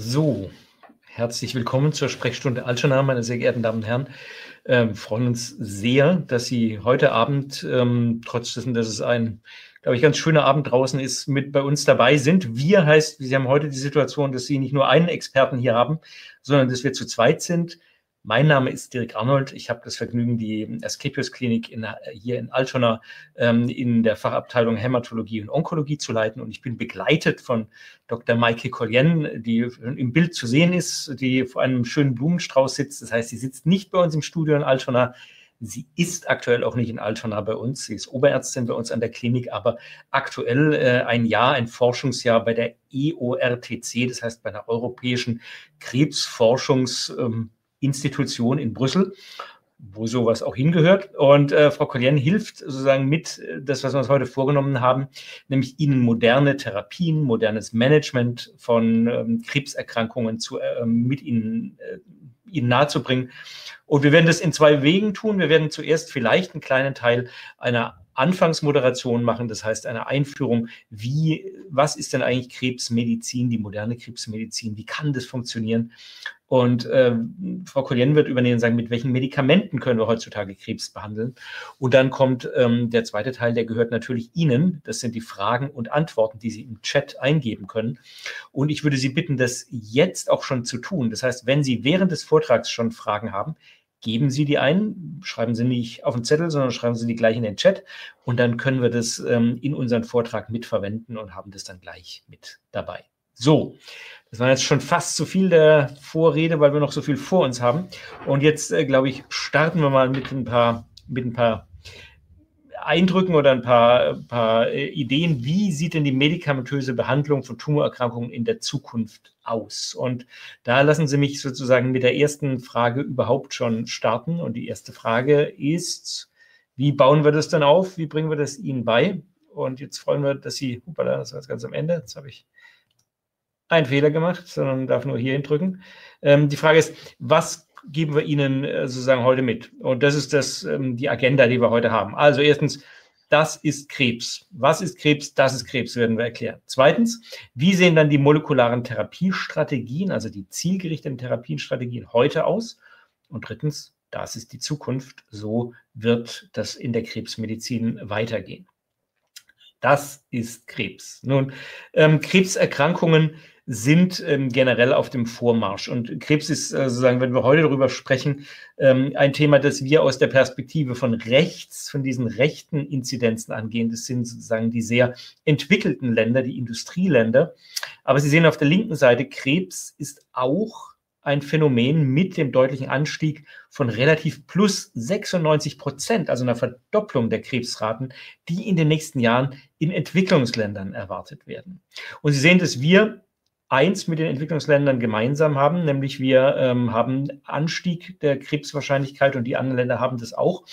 So, herzlich willkommen zur Sprechstunde Altona, meine sehr geehrten Damen und Herren. Ähm, freuen uns sehr, dass Sie heute Abend, ähm, trotz dessen, dass es ein, glaube ich, ganz schöner Abend draußen ist, mit bei uns dabei sind. Wir heißt, Sie haben heute die Situation, dass Sie nicht nur einen Experten hier haben, sondern dass wir zu zweit sind. Mein Name ist Dirk Arnold. Ich habe das Vergnügen, die Asklepios Klinik in, hier in Altona ähm, in der Fachabteilung Hämatologie und Onkologie zu leiten. Und ich bin begleitet von Dr. Maike Collien, die im Bild zu sehen ist, die vor einem schönen Blumenstrauß sitzt. Das heißt, sie sitzt nicht bei uns im Studio in Altona. Sie ist aktuell auch nicht in Altona bei uns. Sie ist Oberärztin bei uns an der Klinik, aber aktuell äh, ein Jahr, ein Forschungsjahr bei der EORTC, das heißt bei der Europäischen Krebsforschungs- ähm, Institution in Brüssel, wo sowas auch hingehört. Und äh, Frau Collien hilft sozusagen mit, äh, das, was wir uns heute vorgenommen haben, nämlich Ihnen moderne Therapien, modernes Management von ähm, Krebserkrankungen zu, äh, mit Ihnen, äh, Ihnen nahezubringen. Und wir werden das in zwei Wegen tun. Wir werden zuerst vielleicht einen kleinen Teil einer Anfangsmoderation machen, das heißt eine Einführung, wie, was ist denn eigentlich Krebsmedizin, die moderne Krebsmedizin, wie kann das funktionieren? Und äh, Frau Collien wird übernehmen und sagen, mit welchen Medikamenten können wir heutzutage Krebs behandeln. Und dann kommt ähm, der zweite Teil, der gehört natürlich Ihnen. Das sind die Fragen und Antworten, die Sie im Chat eingeben können. Und ich würde Sie bitten, das jetzt auch schon zu tun. Das heißt, wenn Sie während des Vortrags schon Fragen haben, geben Sie die ein, schreiben Sie nicht auf den Zettel, sondern schreiben Sie die gleich in den Chat und dann können wir das ähm, in unseren Vortrag mitverwenden und haben das dann gleich mit dabei. So, das war jetzt schon fast zu viel der Vorrede, weil wir noch so viel vor uns haben. Und jetzt, äh, glaube ich, starten wir mal mit ein paar, mit ein paar Eindrücken oder ein paar, paar äh, Ideen, wie sieht denn die medikamentöse Behandlung von Tumorerkrankungen in der Zukunft aus? Und da lassen Sie mich sozusagen mit der ersten Frage überhaupt schon starten. Und die erste Frage ist, wie bauen wir das dann auf? Wie bringen wir das Ihnen bei? Und jetzt freuen wir, dass Sie, hupala, das war jetzt ganz am Ende, jetzt habe ich einen Fehler gemacht, sondern darf nur hier drücken. Ähm, die Frage ist, was geben wir Ihnen äh, sozusagen heute mit. Und das ist das, ähm, die Agenda, die wir heute haben. Also erstens, das ist Krebs. Was ist Krebs? Das ist Krebs, werden wir erklären. Zweitens, wie sehen dann die molekularen Therapiestrategien, also die zielgerichteten Therapiestrategien heute aus? Und drittens, das ist die Zukunft. So wird das in der Krebsmedizin weitergehen. Das ist Krebs. Nun, ähm, Krebserkrankungen sind ähm, generell auf dem Vormarsch. Und Krebs ist äh, sozusagen, wenn wir heute darüber sprechen, ähm, ein Thema, das wir aus der Perspektive von rechts, von diesen rechten Inzidenzen angehen. Das sind sozusagen die sehr entwickelten Länder, die Industrieländer. Aber Sie sehen auf der linken Seite, Krebs ist auch ein Phänomen mit dem deutlichen Anstieg von relativ plus 96 Prozent, also einer Verdopplung der Krebsraten, die in den nächsten Jahren in Entwicklungsländern erwartet werden. Und Sie sehen, dass wir eins mit den Entwicklungsländern gemeinsam haben, nämlich wir ähm, haben Anstieg der Krebswahrscheinlichkeit und die anderen Länder haben das auch.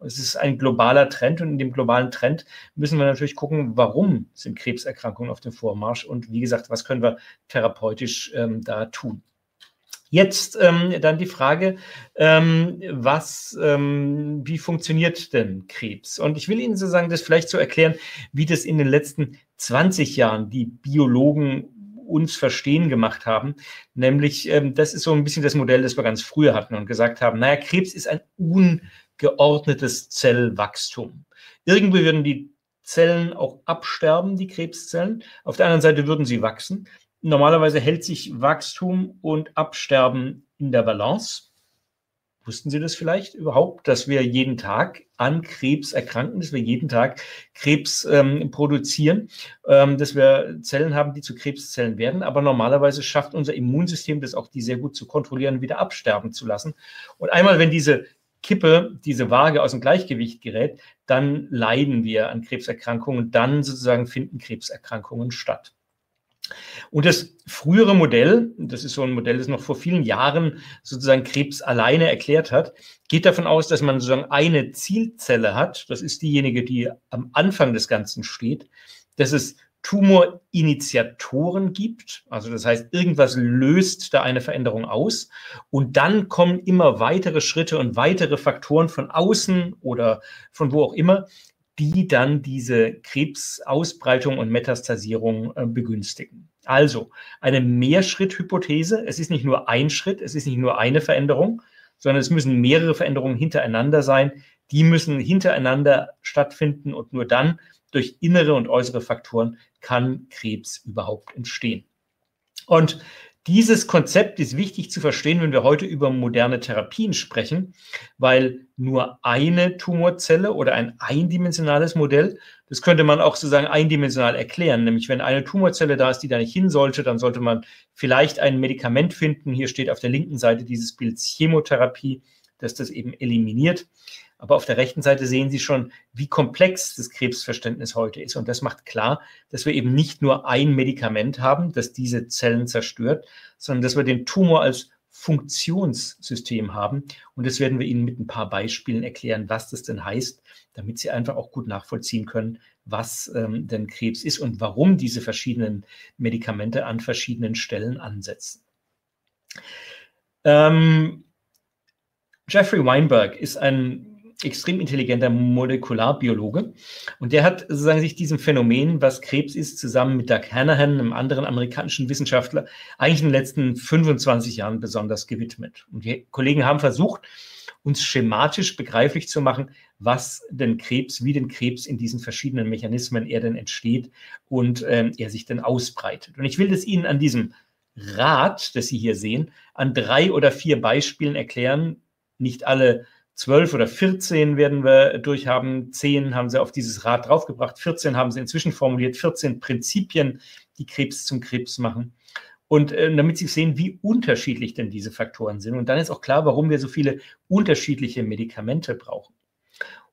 Es ist ein globaler Trend und in dem globalen Trend müssen wir natürlich gucken, warum sind Krebserkrankungen auf dem Vormarsch und wie gesagt, was können wir therapeutisch ähm, da tun. Jetzt ähm, dann die Frage, ähm, was, ähm, wie funktioniert denn Krebs? Und ich will Ihnen sozusagen das vielleicht so erklären, wie das in den letzten 20 Jahren die Biologen uns verstehen gemacht haben. Nämlich, ähm, das ist so ein bisschen das Modell, das wir ganz früher hatten und gesagt haben, naja, Krebs ist ein ungeordnetes Zellwachstum. Irgendwie würden die Zellen auch absterben, die Krebszellen. Auf der anderen Seite würden sie wachsen. Normalerweise hält sich Wachstum und Absterben in der Balance. Wussten Sie das vielleicht überhaupt, dass wir jeden Tag an Krebs erkranken, dass wir jeden Tag Krebs ähm, produzieren, ähm, dass wir Zellen haben, die zu Krebszellen werden. Aber normalerweise schafft unser Immunsystem das auch, die sehr gut zu kontrollieren, wieder absterben zu lassen. Und einmal, wenn diese Kippe, diese Waage aus dem Gleichgewicht gerät, dann leiden wir an Krebserkrankungen, dann sozusagen finden Krebserkrankungen statt. Und das frühere Modell, das ist so ein Modell, das noch vor vielen Jahren sozusagen Krebs alleine erklärt hat, geht davon aus, dass man sozusagen eine Zielzelle hat. Das ist diejenige, die am Anfang des Ganzen steht, dass es Tumorinitiatoren gibt. Also das heißt, irgendwas löst da eine Veränderung aus. Und dann kommen immer weitere Schritte und weitere Faktoren von außen oder von wo auch immer, die dann diese Krebsausbreitung und Metastasierung äh, begünstigen. Also eine Mehrschritt-Hypothese. Es ist nicht nur ein Schritt, es ist nicht nur eine Veränderung, sondern es müssen mehrere Veränderungen hintereinander sein. Die müssen hintereinander stattfinden und nur dann durch innere und äußere Faktoren kann Krebs überhaupt entstehen. Und dieses Konzept ist wichtig zu verstehen, wenn wir heute über moderne Therapien sprechen, weil nur eine Tumorzelle oder ein eindimensionales Modell, das könnte man auch sozusagen eindimensional erklären, nämlich wenn eine Tumorzelle da ist, die da nicht hin sollte, dann sollte man vielleicht ein Medikament finden. Hier steht auf der linken Seite dieses Bild Chemotherapie, das das eben eliminiert. Aber auf der rechten Seite sehen Sie schon, wie komplex das Krebsverständnis heute ist. Und das macht klar, dass wir eben nicht nur ein Medikament haben, das diese Zellen zerstört, sondern dass wir den Tumor als Funktionssystem haben. Und das werden wir Ihnen mit ein paar Beispielen erklären, was das denn heißt, damit Sie einfach auch gut nachvollziehen können, was ähm, denn Krebs ist und warum diese verschiedenen Medikamente an verschiedenen Stellen ansetzen. Ähm, Jeffrey Weinberg ist ein extrem intelligenter Molekularbiologe. Und der hat sozusagen sich diesem Phänomen, was Krebs ist, zusammen mit Doug Hanahan, einem anderen amerikanischen Wissenschaftler, eigentlich in den letzten 25 Jahren besonders gewidmet. Und die Kollegen haben versucht, uns schematisch begreiflich zu machen, was denn Krebs, wie denn Krebs in diesen verschiedenen Mechanismen er denn entsteht und ähm, er sich denn ausbreitet. Und ich will das Ihnen an diesem Rad, das Sie hier sehen, an drei oder vier Beispielen erklären. Nicht alle zwölf oder 14 werden wir durchhaben. Zehn haben sie auf dieses Rad draufgebracht. 14 haben sie inzwischen formuliert. 14 Prinzipien, die Krebs zum Krebs machen. Und äh, damit Sie sehen, wie unterschiedlich denn diese Faktoren sind. Und dann ist auch klar, warum wir so viele unterschiedliche Medikamente brauchen.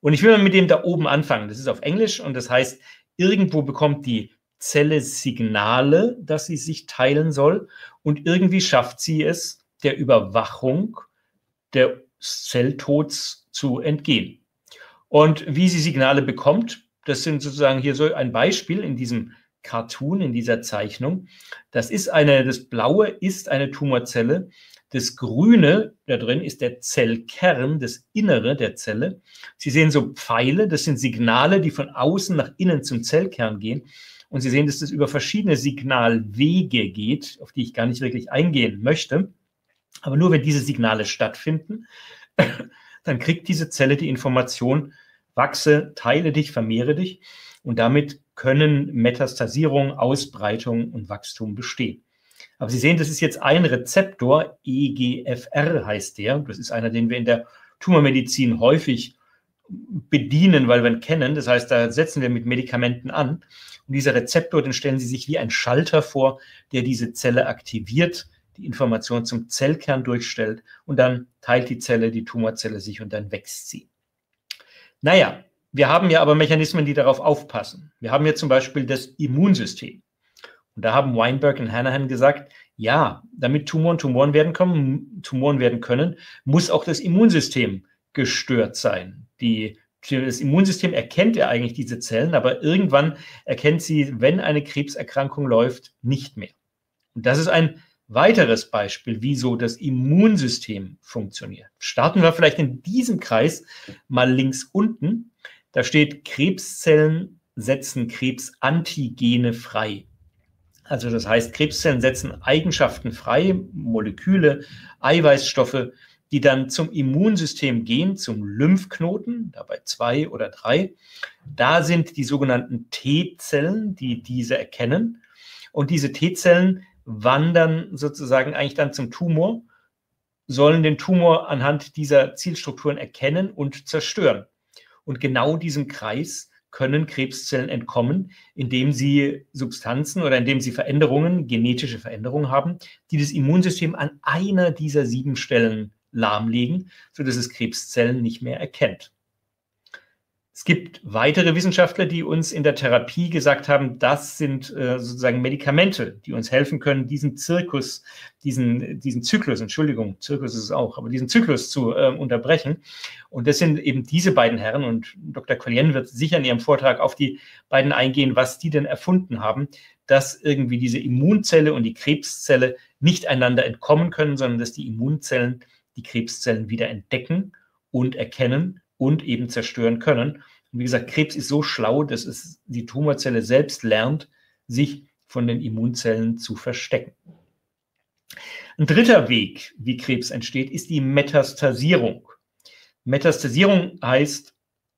Und ich will mal mit dem da oben anfangen. Das ist auf Englisch und das heißt, irgendwo bekommt die Zelle Signale, dass sie sich teilen soll. Und irgendwie schafft sie es, der Überwachung der Zelltods zu entgehen. Und wie sie Signale bekommt, das sind sozusagen hier so ein Beispiel in diesem Cartoon, in dieser Zeichnung. Das ist eine, das Blaue ist eine Tumorzelle. Das Grüne da drin ist der Zellkern, das Innere der Zelle. Sie sehen so Pfeile, das sind Signale, die von außen nach innen zum Zellkern gehen. Und Sie sehen, dass das über verschiedene Signalwege geht, auf die ich gar nicht wirklich eingehen möchte. Aber nur wenn diese Signale stattfinden, dann kriegt diese Zelle die Information, wachse, teile dich, vermehre dich. Und damit können Metastasierung, Ausbreitung und Wachstum bestehen. Aber Sie sehen, das ist jetzt ein Rezeptor, EGFR heißt der. Das ist einer, den wir in der Tumormedizin häufig bedienen, weil wir ihn kennen. Das heißt, da setzen wir mit Medikamenten an. Und dieser Rezeptor, den stellen Sie sich wie ein Schalter vor, der diese Zelle aktiviert die Information zum Zellkern durchstellt und dann teilt die Zelle, die Tumorzelle sich und dann wächst sie. Naja, wir haben ja aber Mechanismen, die darauf aufpassen. Wir haben ja zum Beispiel das Immunsystem. Und da haben Weinberg und Hanahan gesagt, ja, damit Tumoren Tumoren werden, kommen, Tumoren werden können, muss auch das Immunsystem gestört sein. Die, das Immunsystem erkennt ja eigentlich diese Zellen, aber irgendwann erkennt sie, wenn eine Krebserkrankung läuft, nicht mehr. Und das ist ein weiteres Beispiel, wie so das Immunsystem funktioniert. Starten wir vielleicht in diesem Kreis mal links unten. Da steht, Krebszellen setzen Krebsantigene frei. Also das heißt, Krebszellen setzen Eigenschaften frei, Moleküle, Eiweißstoffe, die dann zum Immunsystem gehen, zum Lymphknoten, dabei zwei oder drei. Da sind die sogenannten T-Zellen, die diese erkennen. Und diese T-Zellen wandern sozusagen eigentlich dann zum Tumor, sollen den Tumor anhand dieser Zielstrukturen erkennen und zerstören. Und genau diesem Kreis können Krebszellen entkommen, indem sie Substanzen oder indem sie Veränderungen, genetische Veränderungen haben, die das Immunsystem an einer dieser sieben Stellen lahmlegen, sodass es Krebszellen nicht mehr erkennt. Es gibt weitere Wissenschaftler, die uns in der Therapie gesagt haben, das sind äh, sozusagen Medikamente, die uns helfen können, diesen Zirkus, diesen, diesen Zyklus, Entschuldigung, Zirkus ist es auch, aber diesen Zyklus zu äh, unterbrechen. Und das sind eben diese beiden Herren und Dr. Qualien wird sicher in ihrem Vortrag auf die beiden eingehen, was die denn erfunden haben, dass irgendwie diese Immunzelle und die Krebszelle nicht einander entkommen können, sondern dass die Immunzellen die Krebszellen wieder entdecken und erkennen und eben zerstören können. Und wie gesagt, Krebs ist so schlau, dass es die Tumorzelle selbst lernt, sich von den Immunzellen zu verstecken. Ein dritter Weg, wie Krebs entsteht, ist die Metastasierung. Metastasierung heißt,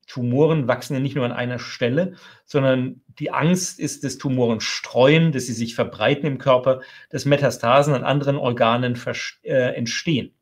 Tumoren wachsen ja nicht nur an einer Stelle, sondern die Angst ist, dass Tumoren streuen, dass sie sich verbreiten im Körper, dass Metastasen an anderen Organen äh, entstehen.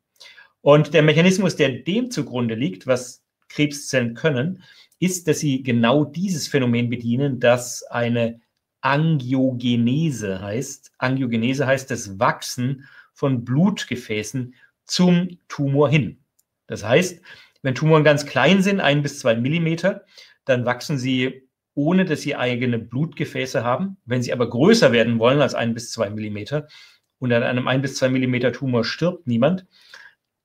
Und der Mechanismus, der dem zugrunde liegt, was Krebszellen können, ist, dass sie genau dieses Phänomen bedienen, das eine Angiogenese heißt. Angiogenese heißt das Wachsen von Blutgefäßen zum Tumor hin. Das heißt, wenn Tumoren ganz klein sind, ein bis zwei Millimeter, dann wachsen sie ohne, dass sie eigene Blutgefäße haben. Wenn sie aber größer werden wollen als ein bis zwei Millimeter und an einem ein bis zwei Millimeter Tumor stirbt niemand,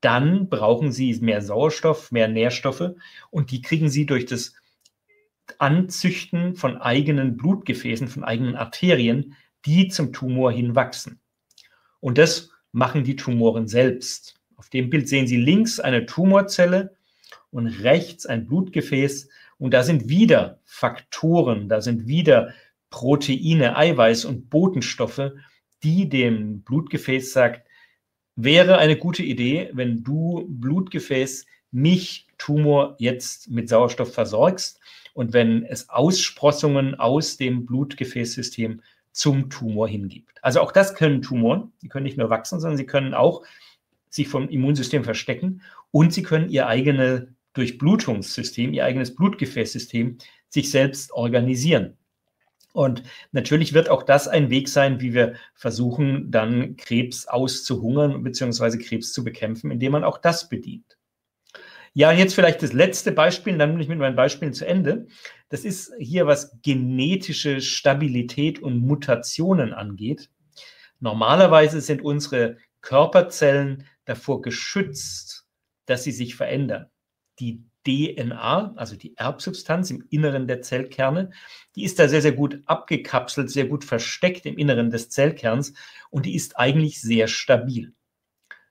dann brauchen sie mehr Sauerstoff, mehr Nährstoffe und die kriegen sie durch das Anzüchten von eigenen Blutgefäßen, von eigenen Arterien, die zum Tumor hinwachsen. Und das machen die Tumoren selbst. Auf dem Bild sehen Sie links eine Tumorzelle und rechts ein Blutgefäß. Und da sind wieder Faktoren, da sind wieder Proteine, Eiweiß und Botenstoffe, die dem Blutgefäß sagt, wäre eine gute Idee, wenn du Blutgefäß mich Tumor jetzt mit Sauerstoff versorgst und wenn es Aussprossungen aus dem Blutgefäßsystem zum Tumor hingibt. Also auch das können Tumoren. Die können nicht nur wachsen, sondern sie können auch sich vom Immunsystem verstecken und sie können ihr eigenes Durchblutungssystem, ihr eigenes Blutgefäßsystem sich selbst organisieren. Und natürlich wird auch das ein Weg sein, wie wir versuchen, dann Krebs auszuhungern bzw. Krebs zu bekämpfen, indem man auch das bedient. Ja, jetzt vielleicht das letzte Beispiel, dann bin ich mit meinen Beispielen zu Ende. Das ist hier, was genetische Stabilität und Mutationen angeht. Normalerweise sind unsere Körperzellen davor geschützt, dass sie sich verändern. Die DNA, also die Erbsubstanz im Inneren der Zellkerne, die ist da sehr, sehr gut abgekapselt, sehr gut versteckt im Inneren des Zellkerns und die ist eigentlich sehr stabil.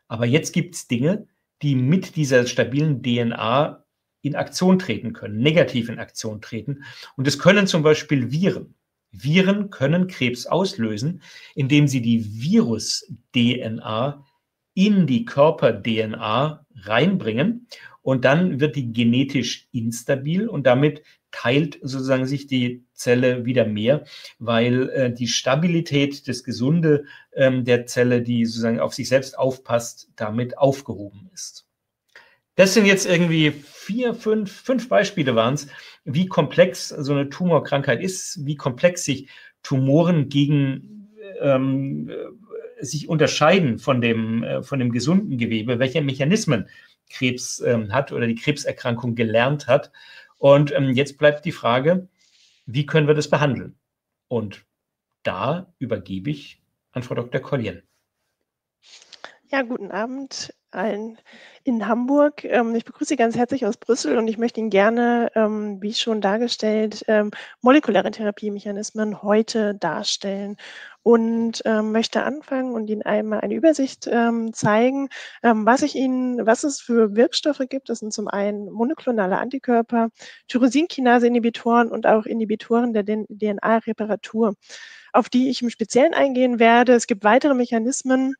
Aber jetzt gibt es Dinge, die mit dieser stabilen DNA in Aktion treten können, negativ in Aktion treten. Und es können zum Beispiel Viren. Viren können Krebs auslösen, indem sie die Virus-DNA in die Körper-DNA reinbringen und dann wird die genetisch instabil und damit teilt sozusagen sich die Zelle wieder mehr, weil äh, die Stabilität, das Gesunde ähm, der Zelle, die sozusagen auf sich selbst aufpasst, damit aufgehoben ist. Das sind jetzt irgendwie vier, fünf, fünf Beispiele waren es, wie komplex so eine Tumorkrankheit ist, wie komplex sich Tumoren gegen ähm, sich unterscheiden von dem, äh, von dem gesunden Gewebe, welche Mechanismen Krebs ähm, hat oder die Krebserkrankung gelernt hat. Und ähm, jetzt bleibt die Frage, wie können wir das behandeln? Und da übergebe ich an Frau Dr. Collien. Ja, guten Abend allen in Hamburg. Ähm, ich begrüße Sie ganz herzlich aus Brüssel und ich möchte Ihnen gerne, ähm, wie schon dargestellt, ähm, molekulare Therapiemechanismen heute darstellen und möchte anfangen und Ihnen einmal eine Übersicht zeigen, was ich Ihnen, was es für Wirkstoffe gibt. Das sind zum einen monoklonale Antikörper, Tyrosinkinase-Inhibitoren und auch Inhibitoren der DNA-Reparatur, auf die ich im Speziellen eingehen werde. Es gibt weitere Mechanismen,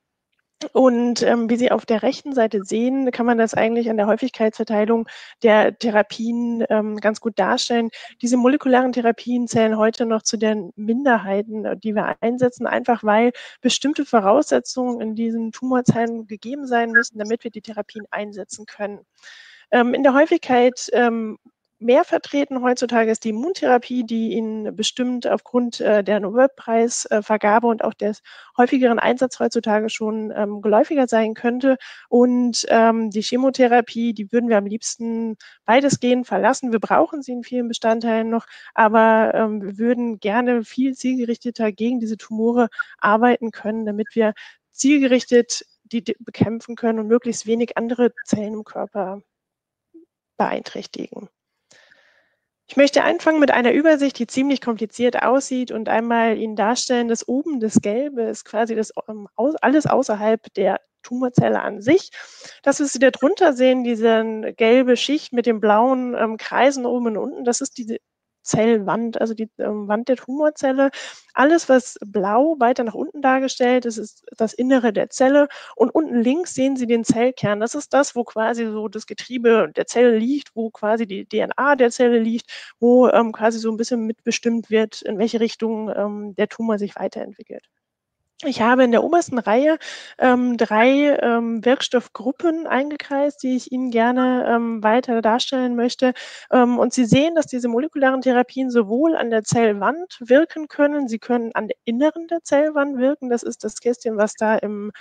und ähm, wie Sie auf der rechten Seite sehen, kann man das eigentlich an der Häufigkeitsverteilung der Therapien ähm, ganz gut darstellen. Diese molekularen Therapien zählen heute noch zu den Minderheiten, äh, die wir einsetzen, einfach weil bestimmte Voraussetzungen in diesen Tumorzellen gegeben sein müssen, damit wir die Therapien einsetzen können. Ähm, in der Häufigkeit ähm, mehr vertreten heutzutage ist die Immuntherapie, die Ihnen bestimmt aufgrund äh, der Nobelpreisvergabe und auch des häufigeren Einsatzes heutzutage schon ähm, geläufiger sein könnte. Und ähm, die Chemotherapie, die würden wir am liebsten weitestgehend verlassen. Wir brauchen sie in vielen Bestandteilen noch, aber ähm, wir würden gerne viel zielgerichteter gegen diese Tumore arbeiten können, damit wir zielgerichtet die bekämpfen können und möglichst wenig andere Zellen im Körper beeinträchtigen. Ich möchte anfangen mit einer Übersicht, die ziemlich kompliziert aussieht und einmal Ihnen darstellen, dass oben das Gelbe ist quasi das ähm, alles außerhalb der Tumorzelle an sich. Das, was Sie da drunter sehen, diese gelbe Schicht mit den blauen ähm, Kreisen oben und unten, das ist die Zellwand, also die ähm, Wand der Tumorzelle. Alles, was blau weiter nach unten dargestellt ist, ist das Innere der Zelle. Und unten links sehen Sie den Zellkern. Das ist das, wo quasi so das Getriebe der Zelle liegt, wo quasi die DNA der Zelle liegt, wo ähm, quasi so ein bisschen mitbestimmt wird, in welche Richtung ähm, der Tumor sich weiterentwickelt. Ich habe in der obersten Reihe ähm, drei ähm, Wirkstoffgruppen eingekreist, die ich Ihnen gerne ähm, weiter darstellen möchte. Ähm, und Sie sehen, dass diese molekularen Therapien sowohl an der Zellwand wirken können, sie können an der Inneren der Zellwand wirken. Das ist das Kästchen, was da im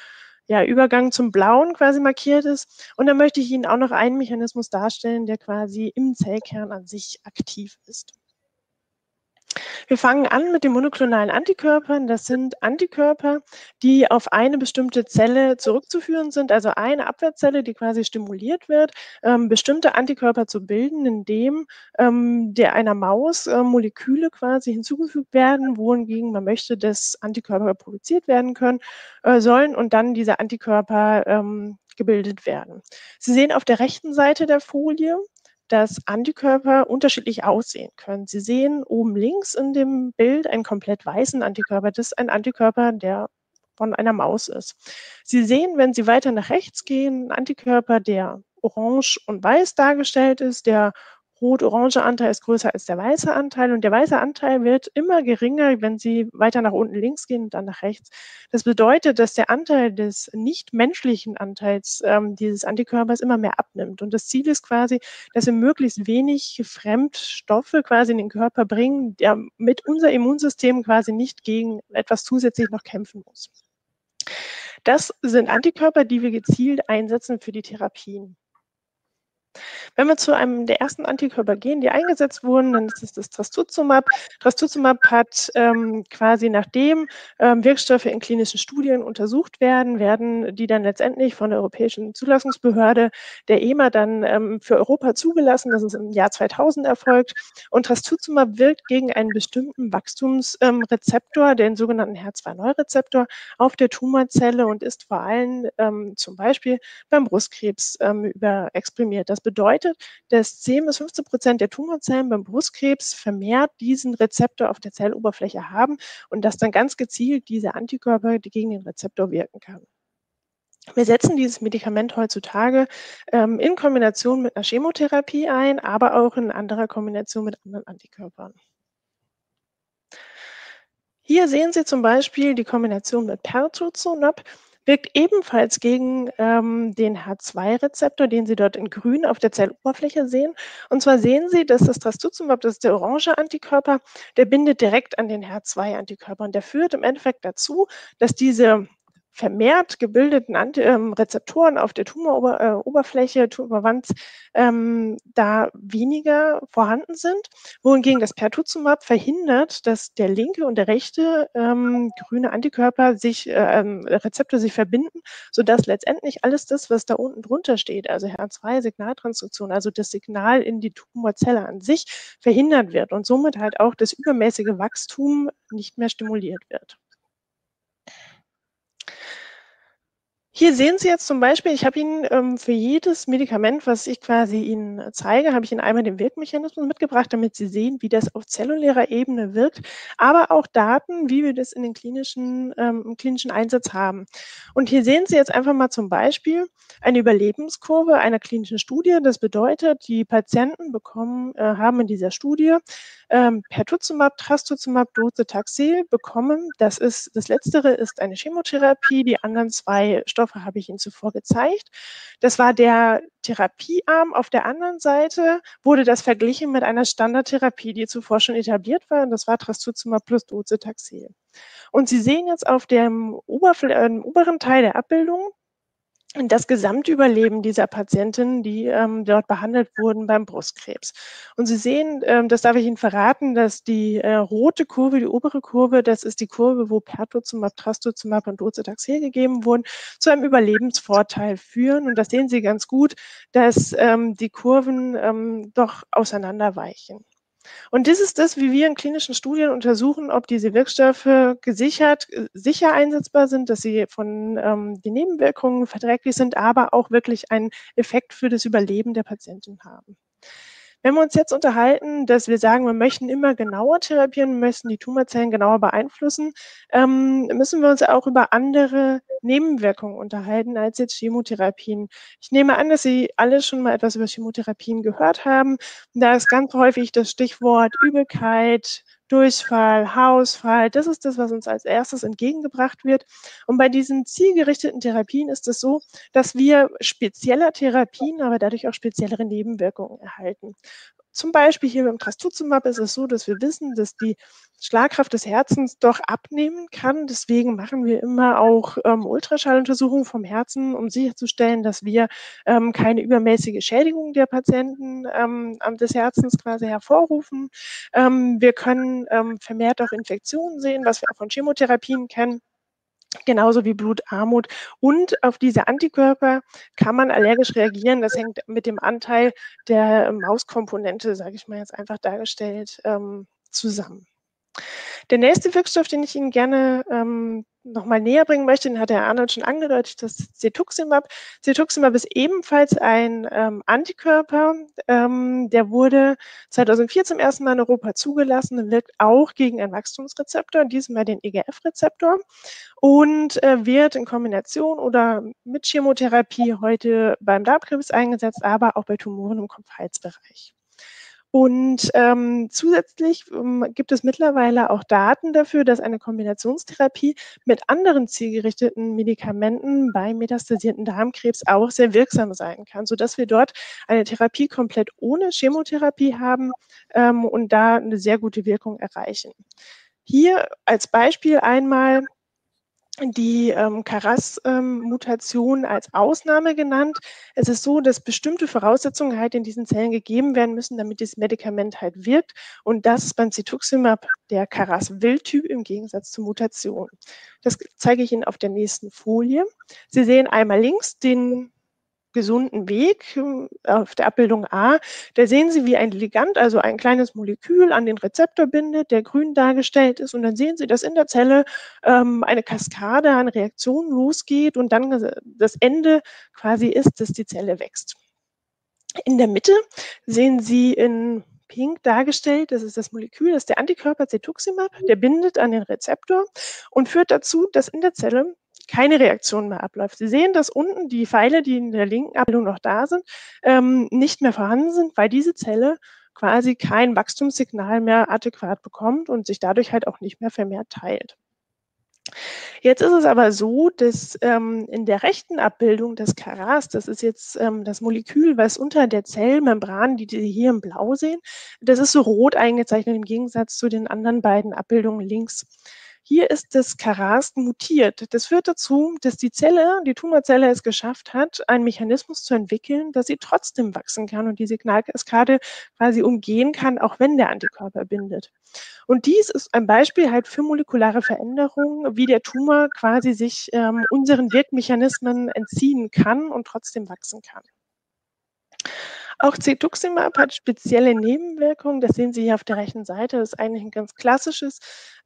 ja, Übergang zum Blauen quasi markiert ist. Und dann möchte ich Ihnen auch noch einen Mechanismus darstellen, der quasi im Zellkern an sich aktiv ist. Wir fangen an mit den monoklonalen Antikörpern. Das sind Antikörper, die auf eine bestimmte Zelle zurückzuführen sind, also eine Abwehrzelle, die quasi stimuliert wird, ähm, bestimmte Antikörper zu bilden, indem ähm, der einer Maus äh, Moleküle quasi hinzugefügt werden, wohingegen man möchte, dass Antikörper produziert werden können äh, sollen und dann diese Antikörper ähm, gebildet werden. Sie sehen auf der rechten Seite der Folie dass Antikörper unterschiedlich aussehen können. Sie sehen oben links in dem Bild einen komplett weißen Antikörper. Das ist ein Antikörper, der von einer Maus ist. Sie sehen, wenn Sie weiter nach rechts gehen, einen Antikörper, der orange und weiß dargestellt ist, der rot-orange Anteil ist größer als der weiße Anteil und der weiße Anteil wird immer geringer, wenn Sie weiter nach unten links gehen und dann nach rechts. Das bedeutet, dass der Anteil des nicht-menschlichen Anteils ähm, dieses Antikörpers immer mehr abnimmt. Und das Ziel ist quasi, dass wir möglichst wenig Fremdstoffe quasi in den Körper bringen, damit unser Immunsystem quasi nicht gegen etwas zusätzlich noch kämpfen muss. Das sind Antikörper, die wir gezielt einsetzen für die Therapien. Wenn wir zu einem der ersten Antikörper gehen, die eingesetzt wurden, dann ist es das Trastuzumab. Trastuzumab hat ähm, quasi nachdem ähm, Wirkstoffe in klinischen Studien untersucht werden, werden die dann letztendlich von der Europäischen Zulassungsbehörde der EMA dann ähm, für Europa zugelassen. Das ist im Jahr 2000 erfolgt. Und Trastuzumab wirkt gegen einen bestimmten Wachstumsrezeptor, den sogenannten HER2-Neurezeptor, auf der Tumorzelle und ist vor allem ähm, zum Beispiel beim Brustkrebs ähm, überexprimiert. Das bedeutet, dass 10 bis 15 Prozent der Tumorzellen beim Brustkrebs vermehrt diesen Rezeptor auf der Zelloberfläche haben und dass dann ganz gezielt diese Antikörper gegen den Rezeptor wirken kann. Wir setzen dieses Medikament heutzutage ähm, in Kombination mit einer Chemotherapie ein, aber auch in anderer Kombination mit anderen Antikörpern. Hier sehen Sie zum Beispiel die Kombination mit Pertuzumab wirkt ebenfalls gegen ähm, den H2-Rezeptor, den Sie dort in grün auf der Zelloberfläche sehen. Und zwar sehen Sie, dass das Trastuzumab, das ist der orange Antikörper, der bindet direkt an den H2-Antikörper. Und der führt im Endeffekt dazu, dass diese vermehrt gebildeten Anti ähm, Rezeptoren auf der Tumoroberfläche, äh, Tumorwand, ähm, da weniger vorhanden sind, wohingegen das Pertuzumab verhindert, dass der linke und der rechte ähm, grüne Antikörper sich, äh, ähm, Rezeptor sich verbinden, sodass letztendlich alles das, was da unten drunter steht, also HER2-Signaltransduktion, also das Signal in die Tumorzelle an sich, verhindert wird und somit halt auch das übermäßige Wachstum nicht mehr stimuliert wird. Hier sehen Sie jetzt zum Beispiel, ich habe Ihnen ähm, für jedes Medikament, was ich quasi Ihnen zeige, habe ich Ihnen einmal den Wirkmechanismus mitgebracht, damit Sie sehen, wie das auf zellulärer Ebene wirkt, aber auch Daten, wie wir das in den klinischen, ähm, im klinischen Einsatz haben. Und hier sehen Sie jetzt einfach mal zum Beispiel eine Überlebenskurve einer klinischen Studie. Das bedeutet, die Patienten bekommen, äh, haben in dieser Studie ähm, Pertuzumab, Trastuzumab, Docetaxel bekommen. Das ist, das letztere ist eine Chemotherapie, die anderen zwei Stoffe habe ich Ihnen zuvor gezeigt. Das war der Therapiearm. Auf der anderen Seite wurde das verglichen mit einer Standardtherapie, die zuvor schon etabliert war. Und das war Trastuzumab plus Docetaxel. Und Sie sehen jetzt auf dem Oberfl äh, oberen Teil der Abbildung, das Gesamtüberleben dieser Patientinnen, die ähm, dort behandelt wurden beim Brustkrebs. Und Sie sehen, ähm, das darf ich Ihnen verraten, dass die äh, rote Kurve, die obere Kurve, das ist die Kurve, wo Pertuzumab, Trastuzumab und Docetaxel gegeben wurden, zu einem Überlebensvorteil führen. Und das sehen Sie ganz gut, dass ähm, die Kurven ähm, doch auseinanderweichen. Und das ist das, wie wir in klinischen Studien untersuchen, ob diese Wirkstoffe gesichert, sicher einsetzbar sind, dass sie von ähm, den Nebenwirkungen verträglich sind, aber auch wirklich einen Effekt für das Überleben der Patientin haben. Wenn wir uns jetzt unterhalten, dass wir sagen, wir möchten immer genauer therapieren, wir möchten die Tumorzellen genauer beeinflussen, ähm, müssen wir uns auch über andere Nebenwirkungen unterhalten als jetzt Chemotherapien. Ich nehme an, dass Sie alle schon mal etwas über Chemotherapien gehört haben. Da ist ganz häufig das Stichwort Übelkeit, Durchfall, Haarausfall, das ist das, was uns als erstes entgegengebracht wird. Und bei diesen zielgerichteten Therapien ist es so, dass wir spezieller Therapien, aber dadurch auch speziellere Nebenwirkungen erhalten. Zum Beispiel hier beim Trastuzumab ist es so, dass wir wissen, dass die Schlagkraft des Herzens doch abnehmen kann. Deswegen machen wir immer auch ähm, Ultraschalluntersuchungen vom Herzen, um sicherzustellen, dass wir ähm, keine übermäßige Schädigung der Patienten ähm, des Herzens quasi hervorrufen. Ähm, wir können ähm, vermehrt auch Infektionen sehen, was wir auch von Chemotherapien kennen genauso wie Blutarmut. Und auf diese Antikörper kann man allergisch reagieren. Das hängt mit dem Anteil der Mauskomponente, sage ich mal jetzt einfach dargestellt, ähm, zusammen. Der nächste Wirkstoff, den ich Ihnen gerne ähm, nochmal näher bringen möchte, den hat Herr Arnold schon angedeutet, das Cetuximab. Cetuximab ist ebenfalls ein ähm, Antikörper. Ähm, der wurde 2004 zum ersten Mal in Europa zugelassen und wirkt auch gegen einen Wachstumsrezeptor, diesmal den EGF-Rezeptor und äh, wird in Kombination oder mit Chemotherapie heute beim Darmkrebs eingesetzt, aber auch bei Tumoren im Kopf-Hals-Bereich. Und ähm, zusätzlich ähm, gibt es mittlerweile auch Daten dafür, dass eine Kombinationstherapie mit anderen zielgerichteten Medikamenten bei metastasierten Darmkrebs auch sehr wirksam sein kann, sodass wir dort eine Therapie komplett ohne Chemotherapie haben ähm, und da eine sehr gute Wirkung erreichen. Hier als Beispiel einmal die ähm, Karas-Mutation ähm, als Ausnahme genannt. Es ist so, dass bestimmte Voraussetzungen halt in diesen Zellen gegeben werden müssen, damit dieses Medikament halt wirkt. Und das ist beim Cetuximab der Karas-Wildtyp im Gegensatz zur Mutation. Das zeige ich Ihnen auf der nächsten Folie. Sie sehen einmal links den gesunden Weg hm, auf der Abbildung A, da sehen Sie, wie ein Ligand, also ein kleines Molekül an den Rezeptor bindet, der grün dargestellt ist. Und dann sehen Sie, dass in der Zelle ähm, eine Kaskade an Reaktionen losgeht und dann das Ende quasi ist, dass die Zelle wächst. In der Mitte sehen Sie in pink dargestellt, das ist das Molekül, das ist der Antikörper Cetuximab, der bindet an den Rezeptor und führt dazu, dass in der Zelle keine Reaktion mehr abläuft. Sie sehen, dass unten die Pfeile, die in der linken Abbildung noch da sind, ähm, nicht mehr vorhanden sind, weil diese Zelle quasi kein Wachstumssignal mehr adäquat bekommt und sich dadurch halt auch nicht mehr vermehrt teilt. Jetzt ist es aber so, dass ähm, in der rechten Abbildung des Karas, das ist jetzt ähm, das Molekül, was unter der Zellmembran, die Sie hier im Blau sehen, das ist so rot eingezeichnet im Gegensatz zu den anderen beiden Abbildungen links. Hier ist das Karas mutiert. Das führt dazu, dass die Zelle, die Tumorzelle es geschafft hat, einen Mechanismus zu entwickeln, dass sie trotzdem wachsen kann und die Signalkaskade quasi umgehen kann, auch wenn der Antikörper bindet. Und dies ist ein Beispiel halt für molekulare Veränderungen, wie der Tumor quasi sich ähm, unseren Wirkmechanismen entziehen kann und trotzdem wachsen kann. Auch Cetuximab hat spezielle Nebenwirkungen. Das sehen Sie hier auf der rechten Seite. Das ist eigentlich ein ganz klassisches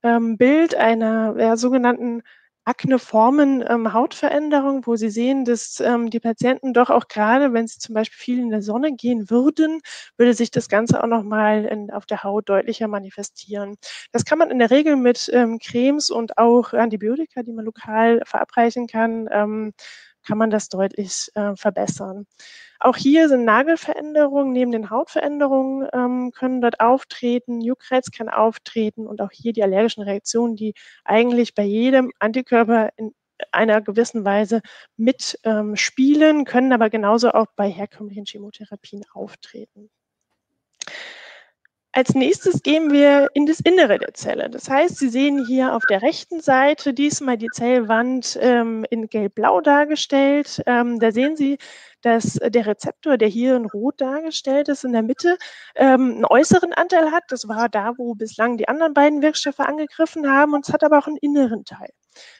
ähm, Bild einer ja, sogenannten akneformen ähm, Hautveränderung, wo Sie sehen, dass ähm, die Patienten doch auch gerade, wenn sie zum Beispiel viel in der Sonne gehen würden, würde sich das Ganze auch nochmal auf der Haut deutlicher manifestieren. Das kann man in der Regel mit ähm, Cremes und auch Antibiotika, die man lokal verabreichen kann, ähm, kann man das deutlich äh, verbessern. Auch hier sind Nagelveränderungen neben den Hautveränderungen ähm, können dort auftreten, Juckreiz kann auftreten und auch hier die allergischen Reaktionen, die eigentlich bei jedem Antikörper in einer gewissen Weise mitspielen, ähm, können aber genauso auch bei herkömmlichen Chemotherapien auftreten. Als nächstes gehen wir in das Innere der Zelle. Das heißt, Sie sehen hier auf der rechten Seite diesmal die Zellwand ähm, in gelb-blau dargestellt. Ähm, da sehen Sie, dass der Rezeptor, der hier in rot dargestellt ist, in der Mitte ähm, einen äußeren Anteil hat. Das war da, wo bislang die anderen beiden Wirkstoffe angegriffen haben. Und es hat aber auch einen inneren Teil.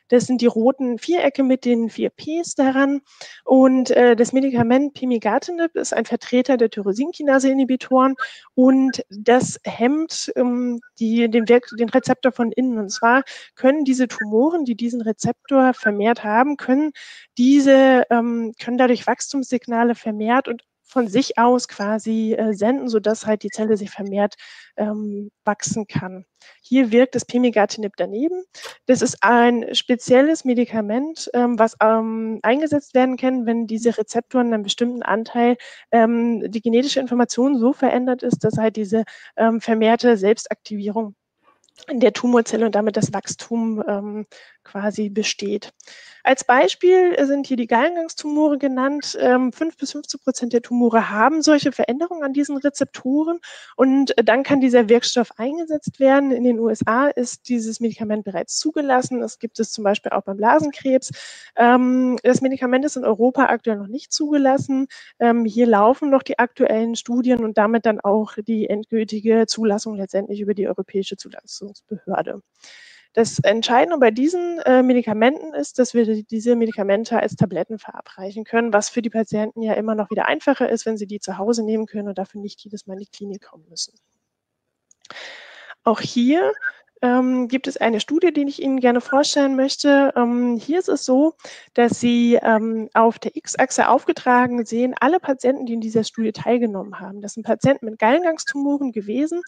Das sind die roten Vierecke mit den vier Ps daran. Und äh, das Medikament Pemigatinib ist ein Vertreter der Tyrosinkinase-Inhibitoren und das hemmt ähm, die, den, den Rezeptor von innen. Und zwar können diese Tumoren, die diesen Rezeptor vermehrt haben, können diese, ähm, können dadurch Wachstumssignale vermehrt und von sich aus quasi äh, senden, sodass halt die Zelle sich vermehrt ähm, wachsen kann. Hier wirkt das Pemigatinib daneben. Das ist ein spezielles Medikament, ähm, was ähm, eingesetzt werden kann, wenn diese Rezeptoren einen bestimmten Anteil ähm, die genetische Information so verändert ist, dass halt diese ähm, vermehrte Selbstaktivierung in der Tumorzelle und damit das Wachstum ähm, quasi besteht. Als Beispiel sind hier die Gallengangstumore genannt. Ähm, 5 bis 15 Prozent der Tumore haben solche Veränderungen an diesen Rezeptoren und dann kann dieser Wirkstoff eingesetzt werden. In den USA ist dieses Medikament bereits zugelassen. Das gibt es zum Beispiel auch beim Blasenkrebs. Ähm, das Medikament ist in Europa aktuell noch nicht zugelassen. Ähm, hier laufen noch die aktuellen Studien und damit dann auch die endgültige Zulassung letztendlich über die Europäische Zulassungsbehörde. Das Entscheidende bei diesen äh, Medikamenten ist, dass wir diese Medikamente als Tabletten verabreichen können, was für die Patienten ja immer noch wieder einfacher ist, wenn sie die zu Hause nehmen können und dafür nicht jedes Mal in die Klinik kommen müssen. Auch hier ähm, gibt es eine Studie, die ich Ihnen gerne vorstellen möchte. Ähm, hier ist es so, dass Sie ähm, auf der X-Achse aufgetragen sehen, alle Patienten, die in dieser Studie teilgenommen haben. Das sind Patienten mit Gallenangstumoren gewesen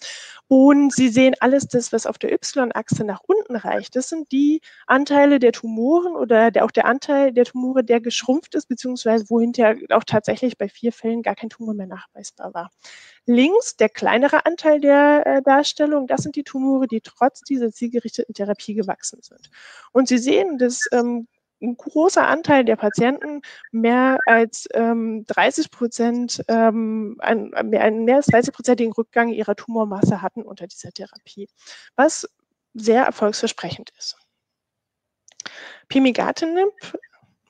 und Sie sehen alles das, was auf der Y-Achse nach unten reicht. Das sind die Anteile der Tumoren oder der, auch der Anteil der Tumore, der geschrumpft ist, beziehungsweise wo hinterher auch tatsächlich bei vier Fällen gar kein Tumor mehr nachweisbar war. Links der kleinere Anteil der äh, Darstellung, das sind die Tumore, die trotz dieser zielgerichteten Therapie gewachsen sind. Und Sie sehen, dass ähm, ein großer Anteil der Patienten mehr als ähm, 30 Prozent, ähm, ein, einen mehr als 30 prozentigen Rückgang ihrer Tumormasse hatten unter dieser Therapie, was sehr erfolgsversprechend ist. Pimigatinib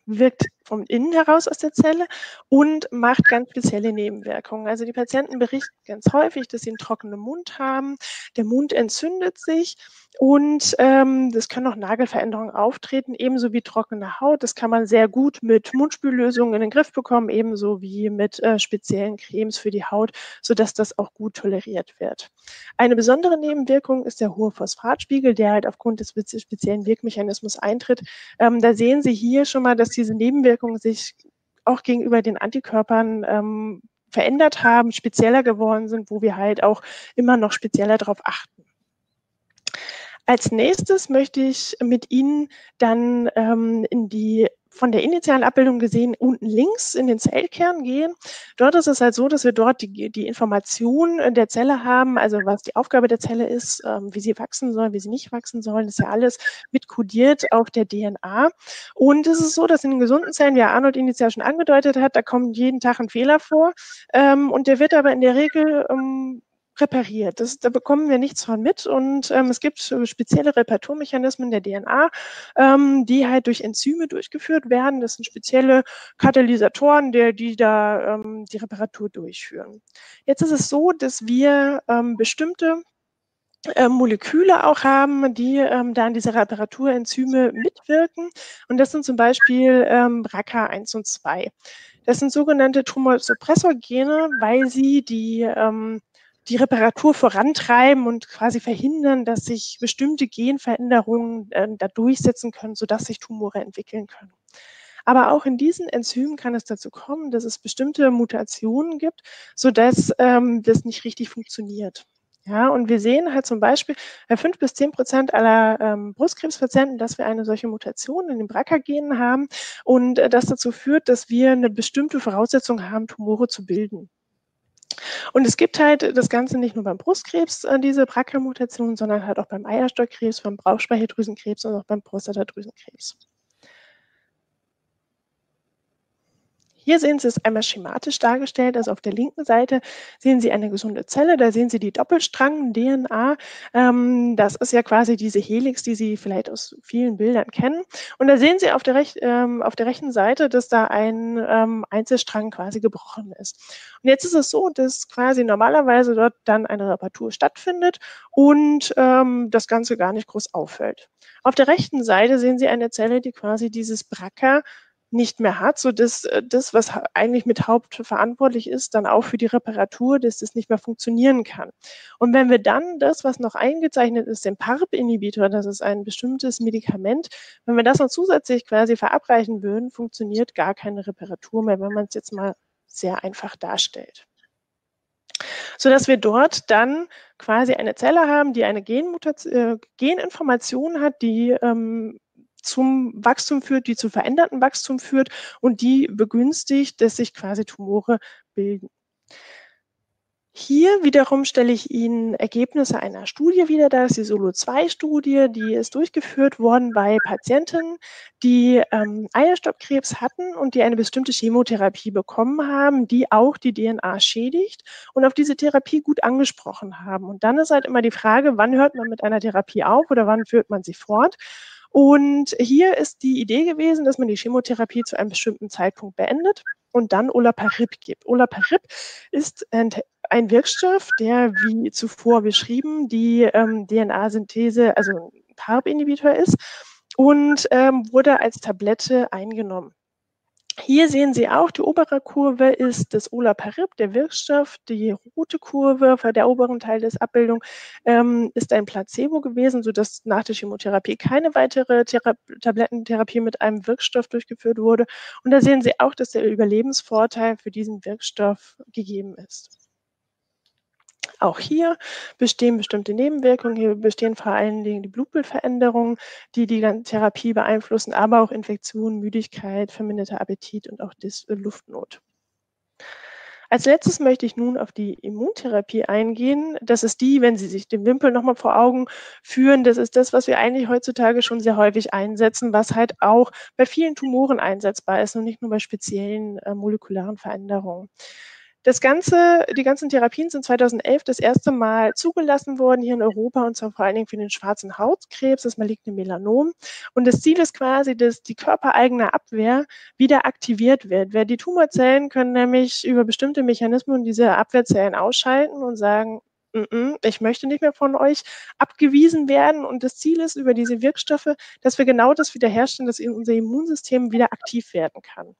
wirkt von innen heraus aus der Zelle und macht ganz spezielle Nebenwirkungen. Also die Patienten berichten ganz häufig, dass sie einen trockenen Mund haben, der Mund entzündet sich und ähm, das können auch Nagelveränderungen auftreten, ebenso wie trockene Haut. Das kann man sehr gut mit Mundspüllösungen in den Griff bekommen, ebenso wie mit äh, speziellen Cremes für die Haut, sodass das auch gut toleriert wird. Eine besondere Nebenwirkung ist der hohe Phosphatspiegel, der halt aufgrund des speziellen Wirkmechanismus eintritt. Ähm, da sehen Sie hier schon mal, dass diese Nebenwirkungen sich auch gegenüber den Antikörpern ähm, verändert haben, spezieller geworden sind, wo wir halt auch immer noch spezieller darauf achten. Als nächstes möchte ich mit Ihnen dann ähm, in die von der initialen Abbildung gesehen unten links in den Zellkern gehen. Dort ist es halt so, dass wir dort die, die Information der Zelle haben, also was die Aufgabe der Zelle ist, ähm, wie sie wachsen soll, wie sie nicht wachsen soll. Das ist ja alles mit kodiert auf der DNA. Und es ist so, dass in den gesunden Zellen, wie Arnold initial schon angedeutet hat, da kommt jeden Tag ein Fehler vor. Ähm, und der wird aber in der Regel ähm, repariert. Das, da bekommen wir nichts von mit und ähm, es gibt spezielle Reparaturmechanismen der DNA, ähm, die halt durch Enzyme durchgeführt werden. Das sind spezielle Katalysatoren, der, die da ähm, die Reparatur durchführen. Jetzt ist es so, dass wir ähm, bestimmte ähm, Moleküle auch haben, die ähm, da an dieser Reparaturenzyme mitwirken. Und das sind zum Beispiel ähm, BRCA1 und 2. Das sind sogenannte Tumorsuppressorgene, weil sie die ähm, die Reparatur vorantreiben und quasi verhindern, dass sich bestimmte Genveränderungen äh, da durchsetzen können, sodass sich Tumore entwickeln können. Aber auch in diesen Enzymen kann es dazu kommen, dass es bestimmte Mutationen gibt, sodass ähm, das nicht richtig funktioniert. Ja, und wir sehen halt zum Beispiel bei fünf bis zehn Prozent aller ähm, Brustkrebspatienten, dass wir eine solche Mutation in den BRCA-Genen haben und äh, das dazu führt, dass wir eine bestimmte Voraussetzung haben, Tumore zu bilden. Und es gibt halt das Ganze nicht nur beim Brustkrebs, äh, diese BRCA-Mutation, sondern halt auch beim Eierstockkrebs, beim Bauchspeicheldrüsenkrebs und auch beim Prostatadrüsenkrebs. Hier sehen Sie es einmal schematisch dargestellt. Also auf der linken Seite sehen Sie eine gesunde Zelle. Da sehen Sie die Doppelstrang-DNA. Ähm, das ist ja quasi diese Helix, die Sie vielleicht aus vielen Bildern kennen. Und da sehen Sie auf der, rech ähm, auf der rechten Seite, dass da ein ähm, Einzelstrang quasi gebrochen ist. Und jetzt ist es so, dass quasi normalerweise dort dann eine Reparatur stattfindet und ähm, das Ganze gar nicht groß auffällt. Auf der rechten Seite sehen Sie eine Zelle, die quasi dieses BRCA nicht mehr hat, so dass äh, das, was eigentlich mit Haupt verantwortlich ist, dann auch für die Reparatur, dass das nicht mehr funktionieren kann. Und wenn wir dann das, was noch eingezeichnet ist, den PARP-Inhibitor, das ist ein bestimmtes Medikament, wenn wir das noch zusätzlich quasi verabreichen würden, funktioniert gar keine Reparatur mehr, wenn man es jetzt mal sehr einfach darstellt. Sodass wir dort dann quasi eine Zelle haben, die eine äh, Geninformation hat, die ähm, zum Wachstum führt, die zu verändertem Wachstum führt und die begünstigt, dass sich quasi Tumore bilden. Hier wiederum stelle ich Ihnen Ergebnisse einer Studie wieder dar. Das ist die Solo-2-Studie, die ist durchgeführt worden bei Patienten, die ähm, Eierstockkrebs hatten und die eine bestimmte Chemotherapie bekommen haben, die auch die DNA schädigt und auf diese Therapie gut angesprochen haben. Und dann ist halt immer die Frage, wann hört man mit einer Therapie auf oder wann führt man sie fort? Und hier ist die Idee gewesen, dass man die Chemotherapie zu einem bestimmten Zeitpunkt beendet und dann Olaparib gibt. Olaparib ist ein, Wirkstoff, der wie zuvor beschrieben die ähm, DNA-Synthese, also ein PARP-Inhibitor ist und ähm, wurde als Tablette eingenommen. Hier sehen Sie auch, die obere Kurve ist das Olaparib, der Wirkstoff. Die rote Kurve für der oberen Teil des Abbildung ähm, ist ein Placebo gewesen, sodass nach der Chemotherapie keine weitere Thera Tablettentherapie mit einem Wirkstoff durchgeführt wurde. Und da sehen Sie auch, dass der Überlebensvorteil für diesen Wirkstoff gegeben ist. Auch hier bestehen bestimmte Nebenwirkungen. Hier bestehen vor allen Dingen die Blutbildveränderungen, die die Therapie beeinflussen, aber auch Infektionen, Müdigkeit, verminderter Appetit und auch Dis äh, Luftnot. Als letztes möchte ich nun auf die Immuntherapie eingehen. Das ist die, wenn Sie sich den Wimpel nochmal vor Augen führen, das ist das, was wir eigentlich heutzutage schon sehr häufig einsetzen, was halt auch bei vielen Tumoren einsetzbar ist und nicht nur bei speziellen äh, molekularen Veränderungen. Das Ganze, die ganzen Therapien sind 2011 das erste Mal zugelassen worden hier in Europa und zwar vor allen Dingen für den schwarzen Hautkrebs, das maligne Melanom. Und das Ziel ist quasi, dass die körpereigene Abwehr wieder aktiviert wird. Wer die Tumorzellen können nämlich über bestimmte Mechanismen diese Abwehrzellen ausschalten und sagen, ich möchte nicht mehr von euch abgewiesen werden. Und das Ziel ist über diese Wirkstoffe, dass wir genau das wiederherstellen, dass unser Immunsystem wieder aktiv werden kann.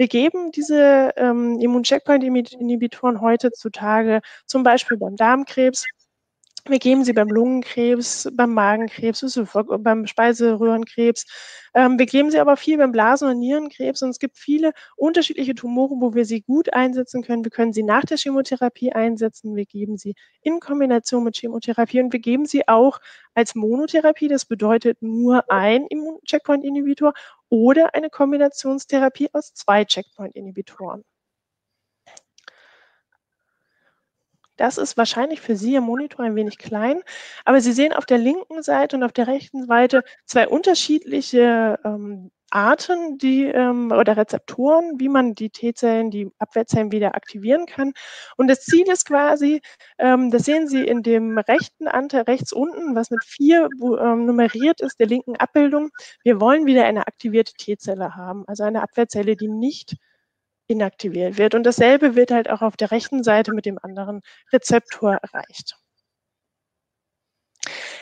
Wir geben diese ähm, Immuncheckpoint-Inhibitoren heutzutage zum Beispiel beim Darmkrebs, wir geben sie beim Lungenkrebs, beim Magenkrebs, beim Speiseröhrenkrebs. Ähm, wir geben sie aber viel beim Blasen- und Nierenkrebs. Und es gibt viele unterschiedliche Tumore, wo wir sie gut einsetzen können. Wir können sie nach der Chemotherapie einsetzen. Wir geben sie in Kombination mit Chemotherapie und wir geben sie auch als Monotherapie. Das bedeutet nur ein Checkpoint-Inhibitor oder eine Kombinationstherapie aus zwei Checkpoint-Inhibitoren. Das ist wahrscheinlich für Sie im Monitor ein wenig klein, aber Sie sehen auf der linken Seite und auf der rechten Seite zwei unterschiedliche ähm, Arten die, ähm, oder Rezeptoren, wie man die T-Zellen, die Abwehrzellen wieder aktivieren kann. Und das Ziel ist quasi, ähm, das sehen Sie in dem rechten Anteil rechts unten, was mit vier ähm, nummeriert ist, der linken Abbildung. Wir wollen wieder eine aktivierte T-Zelle haben, also eine Abwehrzelle, die nicht inaktiviert wird. Und dasselbe wird halt auch auf der rechten Seite mit dem anderen Rezeptor erreicht.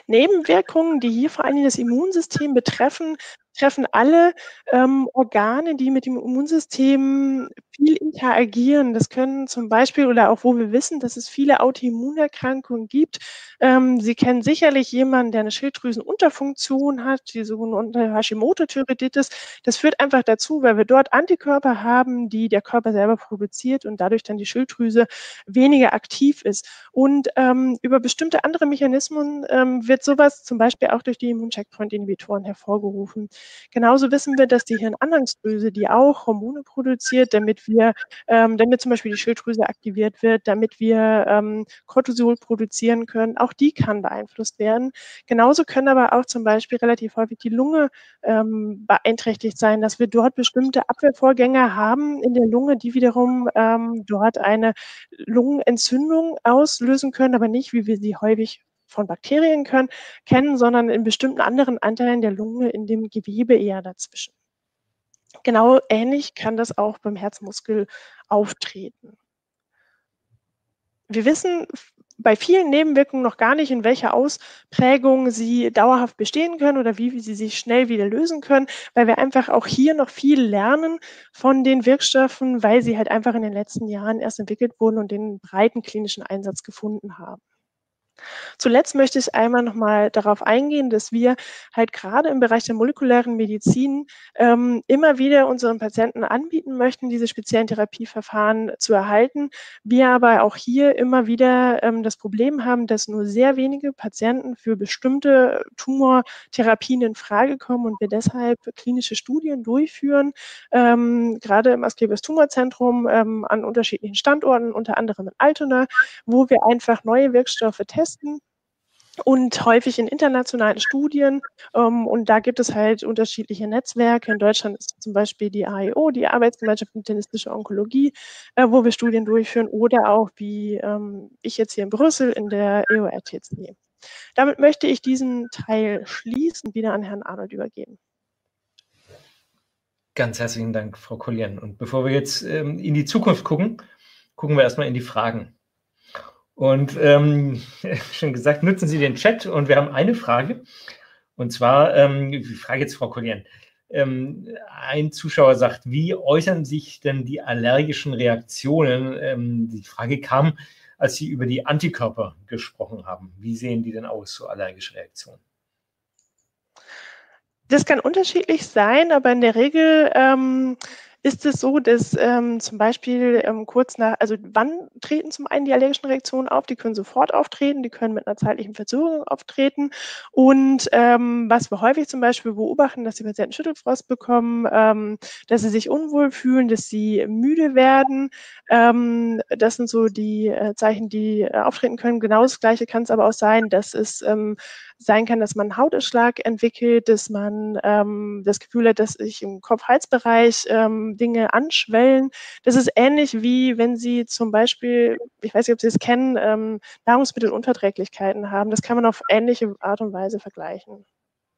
Nebenwirkungen, die hier vor allem das Immunsystem betreffen, treffen alle ähm, Organe, die mit dem Immunsystem viel interagieren. Das können zum Beispiel oder auch wo wir wissen, dass es viele Autoimmunerkrankungen gibt. Ähm, Sie kennen sicherlich jemanden, der eine Schilddrüsenunterfunktion hat, die sogenannte Hashimoto-Thyreoiditis. Das führt einfach dazu, weil wir dort Antikörper haben, die der Körper selber produziert und dadurch dann die Schilddrüse weniger aktiv ist. Und ähm, über bestimmte andere Mechanismen ähm, wird sowas zum Beispiel auch durch die Immuncheckpoint-Inhibitoren hervorgerufen. Genauso wissen wir, dass die Hirnanhangsdrüse, die auch Hormone produziert, damit wir, ähm, damit zum Beispiel die Schilddrüse aktiviert wird, damit wir ähm, Cortisol produzieren können, auch die kann beeinflusst werden. Genauso können aber auch zum Beispiel relativ häufig die Lunge ähm, beeinträchtigt sein, dass wir dort bestimmte Abwehrvorgänge haben in der Lunge, die wiederum ähm, dort eine Lungenentzündung auslösen können, aber nicht, wie wir sie häufig von Bakterien können, kennen, sondern in bestimmten anderen Anteilen der Lunge in dem Gewebe eher dazwischen. Genau ähnlich kann das auch beim Herzmuskel auftreten. Wir wissen bei vielen Nebenwirkungen noch gar nicht, in welcher Ausprägung sie dauerhaft bestehen können oder wie sie sich schnell wieder lösen können, weil wir einfach auch hier noch viel lernen von den Wirkstoffen, weil sie halt einfach in den letzten Jahren erst entwickelt wurden und den breiten klinischen Einsatz gefunden haben. Zuletzt möchte ich einmal noch mal darauf eingehen, dass wir halt gerade im Bereich der molekulären Medizin ähm, immer wieder unseren Patienten anbieten möchten, diese speziellen Therapieverfahren zu erhalten. Wir aber auch hier immer wieder ähm, das Problem haben, dass nur sehr wenige Patienten für bestimmte Tumortherapien in Frage kommen und wir deshalb klinische Studien durchführen, ähm, gerade im Asklepios Tumorzentrum ähm, an unterschiedlichen Standorten, unter anderem in Altona, wo wir einfach neue Wirkstoffe testen und häufig in internationalen Studien. Ähm, und da gibt es halt unterschiedliche Netzwerke. In Deutschland ist zum Beispiel die AIO, die Arbeitsgemeinschaft internistische Onkologie, äh, wo wir Studien durchführen, oder auch wie ähm, ich jetzt hier in Brüssel in der EORTC. Damit möchte ich diesen Teil schließen und wieder an Herrn Arnold übergeben. Ganz herzlichen Dank, Frau Kollian. Und bevor wir jetzt ähm, in die Zukunft gucken, gucken wir erstmal in die Fragen. Und ähm, schon gesagt, nutzen Sie den Chat und wir haben eine Frage. Und zwar, ähm, ich frage jetzt Frau Kollian. Ähm, ein Zuschauer sagt, wie äußern sich denn die allergischen Reaktionen? Ähm, die Frage kam, als Sie über die Antikörper gesprochen haben. Wie sehen die denn aus, so allergische Reaktionen? Das kann unterschiedlich sein, aber in der Regel ähm, ist es so, dass ähm, zum Beispiel ähm, kurz nach, also wann treten zum einen die allergischen Reaktionen auf? Die können sofort auftreten, die können mit einer zeitlichen Verzögerung auftreten. Und ähm, was wir häufig zum Beispiel beobachten, dass die Patienten Schüttelfrost bekommen, ähm, dass sie sich unwohl fühlen, dass sie müde werden. Ähm, das sind so die äh, Zeichen, die äh, auftreten können. Genau das Gleiche kann es aber auch sein, dass es ähm, sein kann, dass man Hautausschlag entwickelt, dass man ähm, das Gefühl hat, dass sich im Kopf-Hals-Bereich ähm, Dinge anschwellen. Das ist ähnlich wie wenn Sie zum Beispiel, ich weiß nicht, ob Sie es kennen, ähm, Nahrungsmittelunverträglichkeiten haben. Das kann man auf ähnliche Art und Weise vergleichen.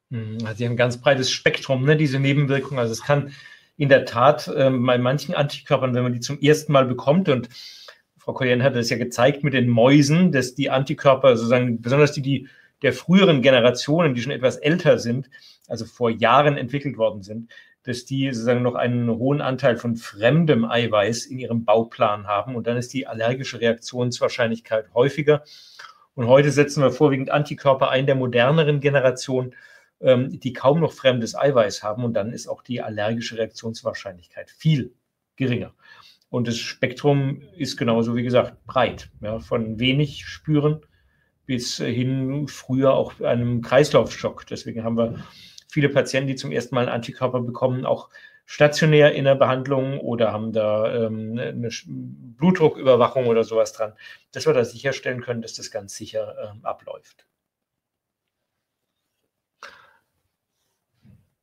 Mhm, also Sie haben ein ganz breites Spektrum, ne, diese Nebenwirkungen. Also es kann in der Tat ähm, bei manchen Antikörpern, wenn man die zum ersten Mal bekommt und Frau Kollian hat es ja gezeigt mit den Mäusen, dass die Antikörper sozusagen, besonders die, die der früheren Generationen, die schon etwas älter sind, also vor Jahren entwickelt worden sind, dass die sozusagen noch einen hohen Anteil von fremdem Eiweiß in ihrem Bauplan haben und dann ist die allergische Reaktionswahrscheinlichkeit häufiger. Und heute setzen wir vorwiegend Antikörper ein der moderneren Generation, ähm, die kaum noch fremdes Eiweiß haben und dann ist auch die allergische Reaktionswahrscheinlichkeit viel geringer. Und das Spektrum ist genauso, wie gesagt, breit. Ja, von wenig spüren bis hin früher auch einem Kreislaufschock. Deswegen haben wir viele Patienten, die zum ersten Mal einen Antikörper bekommen, auch stationär in der Behandlung oder haben da ähm, eine Blutdrucküberwachung oder sowas dran, dass wir da sicherstellen können, dass das ganz sicher ähm, abläuft.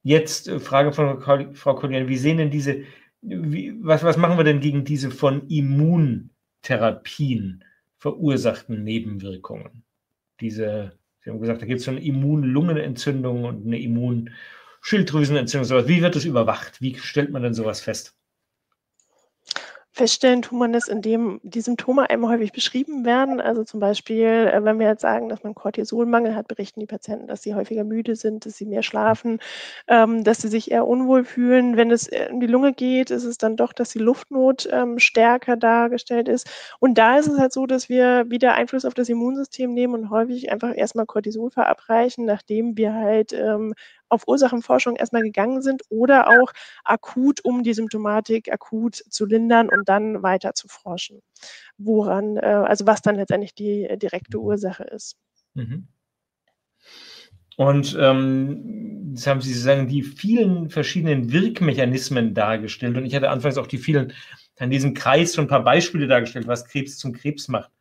Jetzt äh, Frage von Frau Kollian, wie sehen denn diese, wie, was, was machen wir denn gegen diese von Immuntherapien verursachten Nebenwirkungen? Diese, Sie haben gesagt, da gibt es so eine Immunlungenentzündung und eine Immunschilddrüsenentzündung. Sowas. Wie wird das überwacht? Wie stellt man denn sowas fest? Feststellen tut man das, indem die Symptome einmal häufig beschrieben werden. Also zum Beispiel, äh, wenn wir jetzt sagen, dass man Cortisolmangel hat, berichten die Patienten, dass sie häufiger müde sind, dass sie mehr schlafen, ähm, dass sie sich eher unwohl fühlen. Wenn es in die Lunge geht, ist es dann doch, dass die Luftnot ähm, stärker dargestellt ist. Und da ist es halt so, dass wir wieder Einfluss auf das Immunsystem nehmen und häufig einfach erstmal Cortisol verabreichen, nachdem wir halt ähm, auf Ursachenforschung erstmal gegangen sind oder auch akut, um die Symptomatik akut zu lindern und dann weiter zu forschen, woran, äh, also was dann letztendlich die äh, direkte Ursache ist. Mhm. Und ähm, jetzt haben Sie sozusagen die vielen verschiedenen Wirkmechanismen dargestellt. Und ich hatte anfangs auch die vielen, an diesem Kreis schon ein paar Beispiele dargestellt, was Krebs zum Krebs macht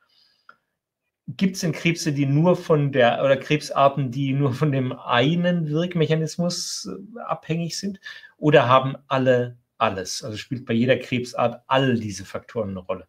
gibt es denn Krebse, die nur von der, oder Krebsarten, die nur von dem einen Wirkmechanismus äh, abhängig sind? Oder haben alle alles? Also spielt bei jeder Krebsart all diese Faktoren eine Rolle?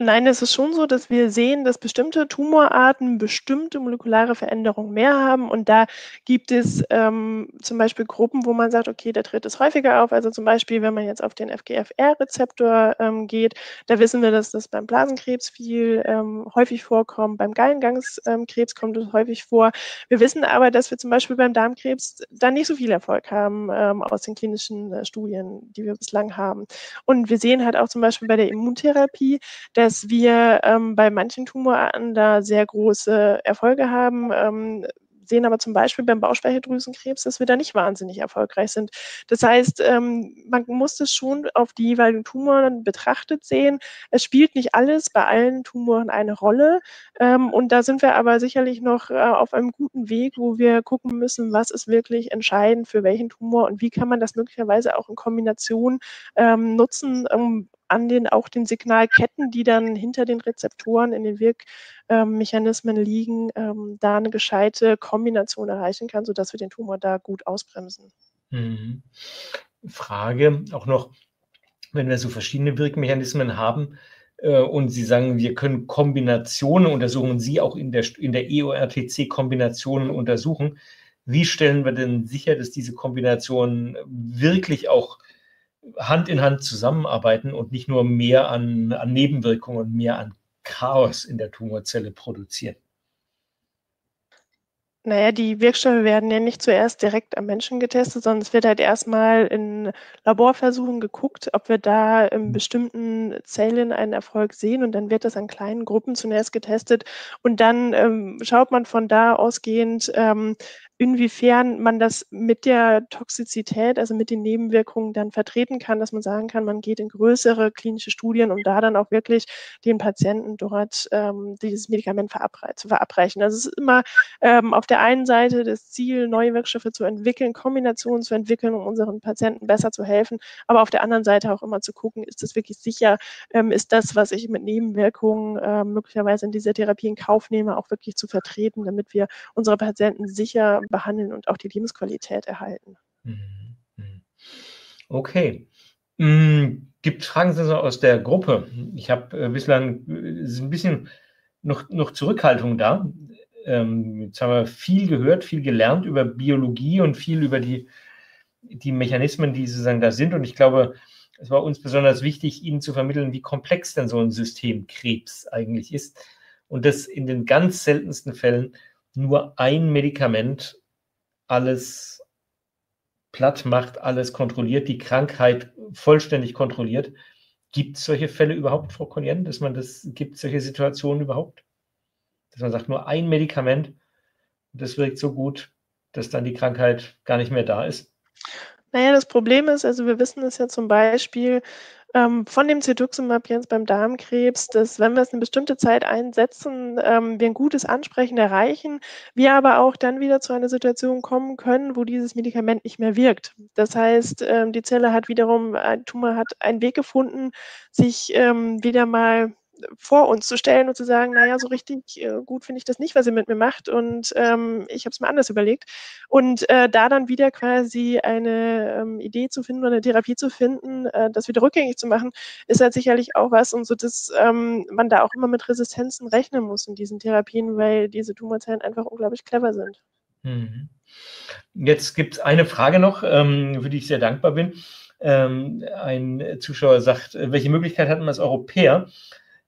Nein, es ist schon so, dass wir sehen, dass bestimmte Tumorarten bestimmte molekulare Veränderungen mehr haben. Und da gibt es ähm, zum Beispiel Gruppen, wo man sagt, okay, da tritt es häufiger auf. Also zum Beispiel, wenn man jetzt auf den FGFR-Rezeptor ähm, geht, da wissen wir, dass das beim Blasenkrebs viel ähm, häufig vorkommt. Beim Gallengangskrebs kommt es häufig vor. Wir wissen aber, dass wir zum Beispiel beim Darmkrebs da nicht so viel Erfolg haben ähm, aus den klinischen äh, Studien, die wir bislang haben. Und wir sehen halt auch zum Beispiel bei der Immuntherapie, dass dass wir ähm, bei manchen Tumorarten da sehr große Erfolge haben. Ähm, sehen aber zum Beispiel beim Bauchspeicheldrüsenkrebs, dass wir da nicht wahnsinnig erfolgreich sind. Das heißt, ähm, man muss es schon auf die jeweiligen Tumoren betrachtet sehen. Es spielt nicht alles bei allen Tumoren eine Rolle. Ähm, und da sind wir aber sicherlich noch äh, auf einem guten Weg, wo wir gucken müssen, was ist wirklich entscheidend für welchen Tumor und wie kann man das möglicherweise auch in Kombination ähm, nutzen, um an den auch den Signalketten, die dann hinter den Rezeptoren in den Wirkmechanismen ähm, liegen, ähm, da eine gescheite Kombination erreichen kann, sodass wir den Tumor da gut ausbremsen. Mhm. Frage auch noch, wenn wir so verschiedene Wirkmechanismen haben äh, und Sie sagen, wir können Kombinationen untersuchen, Sie auch in der, in der EORTC Kombinationen untersuchen. Wie stellen wir denn sicher, dass diese Kombinationen wirklich auch Hand in Hand zusammenarbeiten und nicht nur mehr an, an Nebenwirkungen und mehr an Chaos in der Tumorzelle produzieren. Naja, die Wirkstoffe werden ja nicht zuerst direkt am Menschen getestet, sondern es wird halt erstmal in Laborversuchen geguckt, ob wir da in mhm. bestimmten Zellen einen Erfolg sehen und dann wird das an kleinen Gruppen zunächst getestet und dann ähm, schaut man von da ausgehend, ähm, inwiefern man das mit der Toxizität, also mit den Nebenwirkungen dann vertreten kann, dass man sagen kann, man geht in größere klinische Studien, um da dann auch wirklich den Patienten dort ähm, dieses Medikament verabre zu verabreichen. Also es ist immer ähm, auf der einen Seite das Ziel, neue Wirkstoffe zu entwickeln, Kombinationen zu entwickeln, um unseren Patienten besser zu helfen, aber auf der anderen Seite auch immer zu gucken, ist das wirklich sicher, ähm, ist das, was ich mit Nebenwirkungen äh, möglicherweise in dieser Therapie in Kauf nehme, auch wirklich zu vertreten, damit wir unsere Patienten sicher behandeln und auch die Lebensqualität erhalten. Mhm. Mhm. Okay. Mhm. Gibt Fragen also aus der Gruppe? Ich habe äh, bislang äh, ein bisschen noch, noch Zurückhaltung da. Ähm, jetzt haben wir viel gehört, viel gelernt über Biologie und viel über die, die Mechanismen, die sozusagen da sind. Und ich glaube, es war uns besonders wichtig, Ihnen zu vermitteln, wie komplex denn so ein System Krebs eigentlich ist. Und dass in den ganz seltensten Fällen nur ein Medikament alles platt macht, alles kontrolliert, die Krankheit vollständig kontrolliert. Gibt es solche Fälle überhaupt, Frau Konjen, dass man das, gibt solche Situationen überhaupt? Dass man sagt, nur ein Medikament, das wirkt so gut, dass dann die Krankheit gar nicht mehr da ist? Naja, das Problem ist, also wir wissen es ja zum Beispiel, ähm, von dem Cetuximab jetzt beim Darmkrebs, dass wenn wir es eine bestimmte Zeit einsetzen, ähm, wir ein gutes Ansprechen erreichen, wir aber auch dann wieder zu einer Situation kommen können, wo dieses Medikament nicht mehr wirkt. Das heißt, ähm, die Zelle hat wiederum, ein Tumor hat einen Weg gefunden, sich ähm, wieder mal vor uns zu stellen und zu sagen, naja, so richtig äh, gut finde ich das nicht, was ihr mit mir macht und ähm, ich habe es mir anders überlegt. Und äh, da dann wieder quasi eine ähm, Idee zu finden oder eine Therapie zu finden, äh, das wieder rückgängig zu machen, ist halt sicherlich auch was und so, dass ähm, man da auch immer mit Resistenzen rechnen muss in diesen Therapien, weil diese Tumorzellen einfach unglaublich clever sind. Mhm. Jetzt gibt es eine Frage noch, ähm, für die ich sehr dankbar bin. Ähm, ein Zuschauer sagt, welche Möglichkeit hat man als Europäer,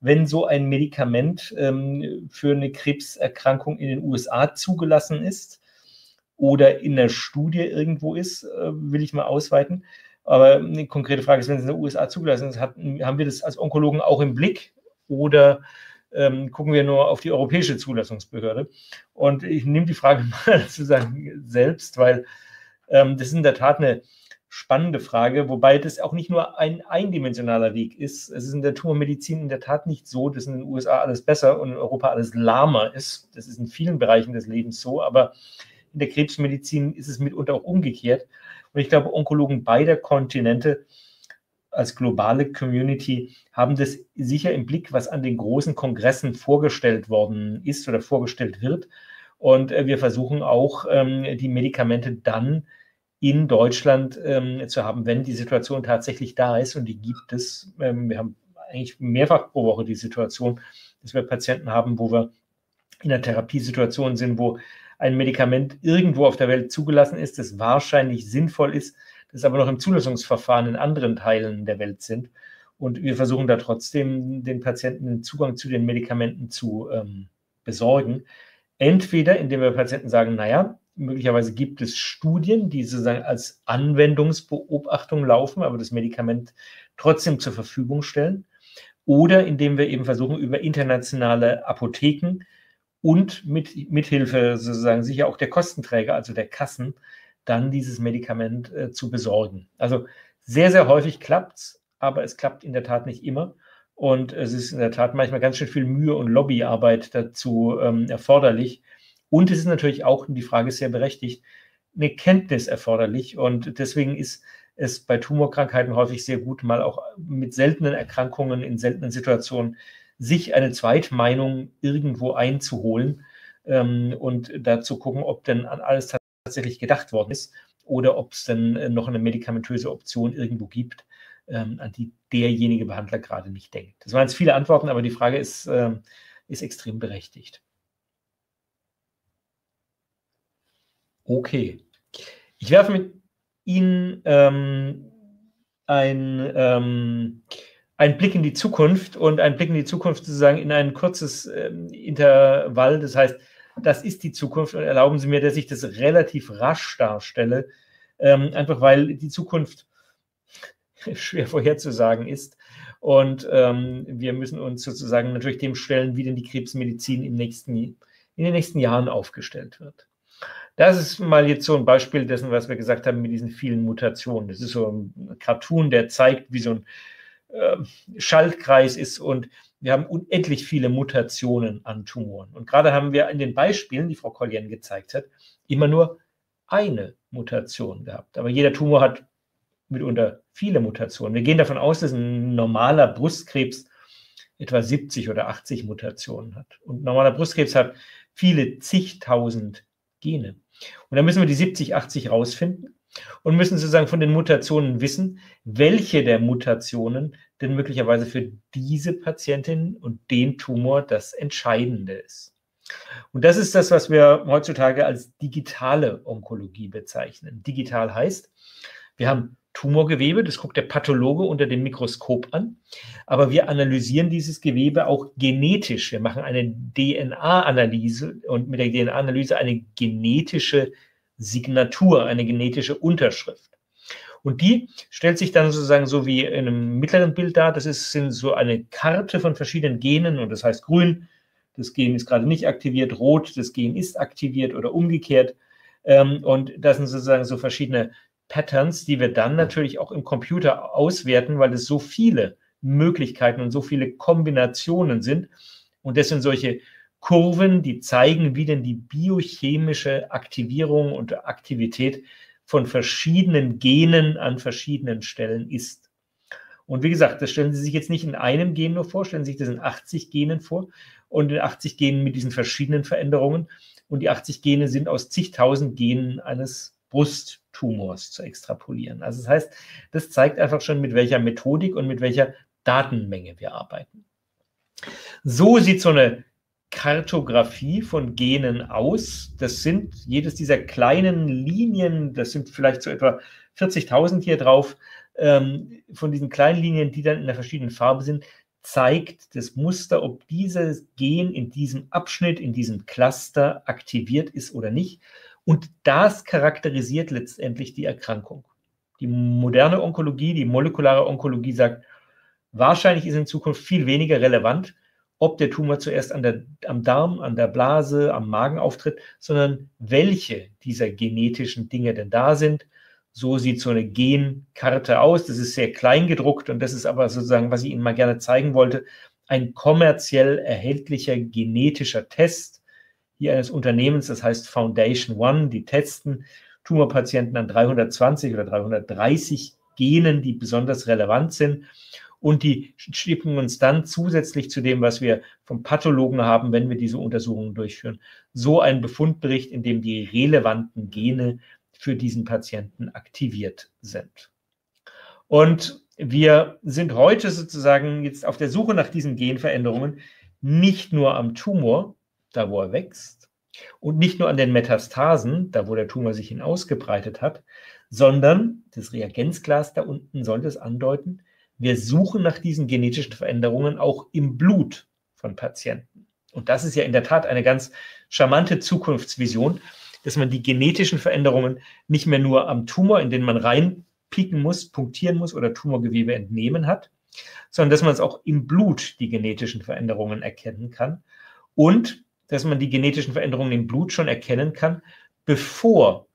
wenn so ein Medikament ähm, für eine Krebserkrankung in den USA zugelassen ist oder in der Studie irgendwo ist, äh, will ich mal ausweiten. Aber eine konkrete Frage ist, wenn es in den USA zugelassen ist, hat, haben wir das als Onkologen auch im Blick oder ähm, gucken wir nur auf die europäische Zulassungsbehörde? Und ich nehme die Frage mal sozusagen selbst, weil ähm, das ist in der Tat eine spannende Frage, wobei das auch nicht nur ein eindimensionaler Weg ist. Es ist in der Tumormedizin in der Tat nicht so, dass in den USA alles besser und in Europa alles lahmer ist. Das ist in vielen Bereichen des Lebens so, aber in der Krebsmedizin ist es mitunter auch umgekehrt. Und ich glaube, Onkologen beider Kontinente als globale Community haben das sicher im Blick, was an den großen Kongressen vorgestellt worden ist oder vorgestellt wird. Und äh, wir versuchen auch, ähm, die Medikamente dann in Deutschland ähm, zu haben, wenn die Situation tatsächlich da ist und die gibt es. Ähm, wir haben eigentlich mehrfach pro Woche die Situation, dass wir Patienten haben, wo wir in einer Therapiesituation sind, wo ein Medikament irgendwo auf der Welt zugelassen ist, das wahrscheinlich sinnvoll ist, das aber noch im Zulassungsverfahren in anderen Teilen der Welt sind. Und wir versuchen da trotzdem den Patienten Zugang zu den Medikamenten zu ähm, besorgen. Entweder indem wir Patienten sagen, naja, möglicherweise gibt es Studien, die sozusagen als Anwendungsbeobachtung laufen, aber das Medikament trotzdem zur Verfügung stellen. oder indem wir eben versuchen, über internationale Apotheken und mit mithilfe sozusagen sicher auch der Kostenträger, also der Kassen, dann dieses Medikament äh, zu besorgen. Also sehr, sehr häufig klappt es, aber es klappt in der Tat nicht immer. Und es ist in der Tat manchmal ganz schön viel Mühe und Lobbyarbeit dazu ähm, erforderlich. Und es ist natürlich auch, die Frage ist sehr berechtigt, eine Kenntnis erforderlich. Und deswegen ist es bei Tumorkrankheiten häufig sehr gut, mal auch mit seltenen Erkrankungen in seltenen Situationen sich eine Zweitmeinung irgendwo einzuholen ähm, und da zu gucken, ob denn an alles tatsächlich gedacht worden ist oder ob es dann äh, noch eine medikamentöse Option irgendwo gibt, ähm, an die derjenige Behandler gerade nicht denkt. Das waren jetzt viele Antworten, aber die Frage ist, äh, ist extrem berechtigt. Okay. Ich werfe mit Ihnen ähm, ein, ähm, einen Blick in die Zukunft und einen Blick in die Zukunft sozusagen in ein kurzes ähm, Intervall. Das heißt, das ist die Zukunft und erlauben Sie mir, dass ich das relativ rasch darstelle, ähm, einfach weil die Zukunft schwer vorherzusagen ist. Und ähm, wir müssen uns sozusagen natürlich dem stellen, wie denn die Krebsmedizin im nächsten, in den nächsten Jahren aufgestellt wird. Das ist mal jetzt so ein Beispiel dessen, was wir gesagt haben mit diesen vielen Mutationen. Das ist so ein Cartoon, der zeigt, wie so ein äh, Schaltkreis ist und wir haben unendlich viele Mutationen an Tumoren. Und gerade haben wir in den Beispielen, die Frau Collien gezeigt hat, immer nur eine Mutation gehabt. Aber jeder Tumor hat mitunter viele Mutationen. Wir gehen davon aus, dass ein normaler Brustkrebs etwa 70 oder 80 Mutationen hat. Und normaler Brustkrebs hat viele zigtausend Gene. Und dann müssen wir die 70, 80 rausfinden und müssen sozusagen von den Mutationen wissen, welche der Mutationen denn möglicherweise für diese Patientin und den Tumor das Entscheidende ist. Und das ist das, was wir heutzutage als digitale Onkologie bezeichnen. Digital heißt, wir haben Tumorgewebe, das guckt der Pathologe unter dem Mikroskop an, aber wir analysieren dieses Gewebe auch genetisch. Wir machen eine DNA-Analyse und mit der DNA-Analyse eine genetische Signatur, eine genetische Unterschrift. Und die stellt sich dann sozusagen so wie in einem mittleren Bild dar. Das ist sind so eine Karte von verschiedenen Genen und das heißt grün, das Gen ist gerade nicht aktiviert, rot, das Gen ist aktiviert oder umgekehrt. Ähm, und das sind sozusagen so verschiedene Patterns, die wir dann natürlich auch im Computer auswerten, weil es so viele Möglichkeiten und so viele Kombinationen sind. Und das sind solche Kurven, die zeigen, wie denn die biochemische Aktivierung und Aktivität von verschiedenen Genen an verschiedenen Stellen ist. Und wie gesagt, das stellen Sie sich jetzt nicht in einem Gen nur vor, stellen Sie sich das in 80 Genen vor und in 80 Genen mit diesen verschiedenen Veränderungen. Und die 80 Gene sind aus zigtausend Genen eines Brusttumors zu extrapolieren. Also das heißt, das zeigt einfach schon, mit welcher Methodik und mit welcher Datenmenge wir arbeiten. So sieht so eine Kartografie von Genen aus. Das sind jedes dieser kleinen Linien, das sind vielleicht so etwa 40.000 hier drauf, ähm, von diesen kleinen Linien, die dann in einer verschiedenen Farbe sind, zeigt das Muster, ob dieses Gen in diesem Abschnitt, in diesem Cluster aktiviert ist oder nicht. Und das charakterisiert letztendlich die Erkrankung. Die moderne Onkologie, die molekulare Onkologie sagt, wahrscheinlich ist in Zukunft viel weniger relevant, ob der Tumor zuerst der, am Darm, an der Blase, am Magen auftritt, sondern welche dieser genetischen Dinge denn da sind. So sieht so eine Genkarte aus. Das ist sehr klein gedruckt und das ist aber sozusagen, was ich Ihnen mal gerne zeigen wollte, ein kommerziell erhältlicher genetischer Test, hier eines Unternehmens, das heißt Foundation One, die testen Tumorpatienten an 320 oder 330 Genen, die besonders relevant sind. Und die schicken uns dann zusätzlich zu dem, was wir vom Pathologen haben, wenn wir diese Untersuchungen durchführen, so einen Befundbericht, in dem die relevanten Gene für diesen Patienten aktiviert sind. Und wir sind heute sozusagen jetzt auf der Suche nach diesen Genveränderungen nicht nur am Tumor, da wo er wächst, und nicht nur an den Metastasen, da wo der Tumor sich hin ausgebreitet hat, sondern das Reagenzglas da unten sollte es andeuten, wir suchen nach diesen genetischen Veränderungen auch im Blut von Patienten. Und das ist ja in der Tat eine ganz charmante Zukunftsvision, dass man die genetischen Veränderungen nicht mehr nur am Tumor, in den man reinpieken muss, punktieren muss oder Tumorgewebe entnehmen hat, sondern dass man es auch im Blut die genetischen Veränderungen erkennen kann und dass man die genetischen Veränderungen im Blut schon erkennen kann, bevor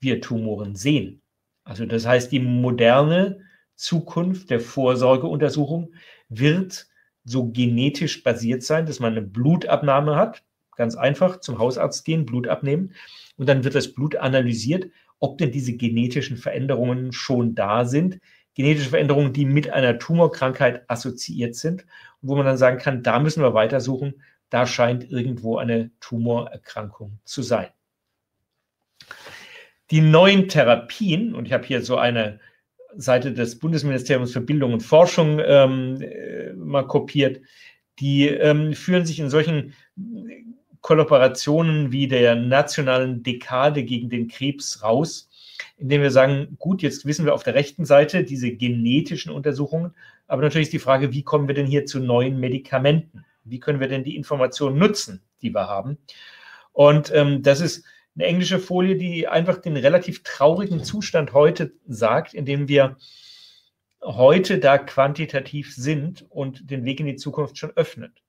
wir Tumoren sehen. Also das heißt, die moderne Zukunft der Vorsorgeuntersuchung wird so genetisch basiert sein, dass man eine Blutabnahme hat, ganz einfach zum Hausarzt gehen, Blut abnehmen und dann wird das Blut analysiert, ob denn diese genetischen Veränderungen schon da sind. Genetische Veränderungen, die mit einer Tumorkrankheit assoziiert sind, wo man dann sagen kann, da müssen wir weitersuchen, da scheint irgendwo eine Tumorerkrankung zu sein. Die neuen Therapien, und ich habe hier so eine Seite des Bundesministeriums für Bildung und Forschung ähm, äh, mal kopiert, die ähm, führen sich in solchen Kollaborationen wie der nationalen Dekade gegen den Krebs raus, indem wir sagen, gut, jetzt wissen wir auf der rechten Seite diese genetischen Untersuchungen, aber natürlich ist die Frage, wie kommen wir denn hier zu neuen Medikamenten? Wie können wir denn die Informationen nutzen, die wir haben? Und ähm, das ist eine englische Folie, die einfach den relativ traurigen Zustand heute sagt, in dem wir heute da quantitativ sind und den Weg in die Zukunft schon öffnet.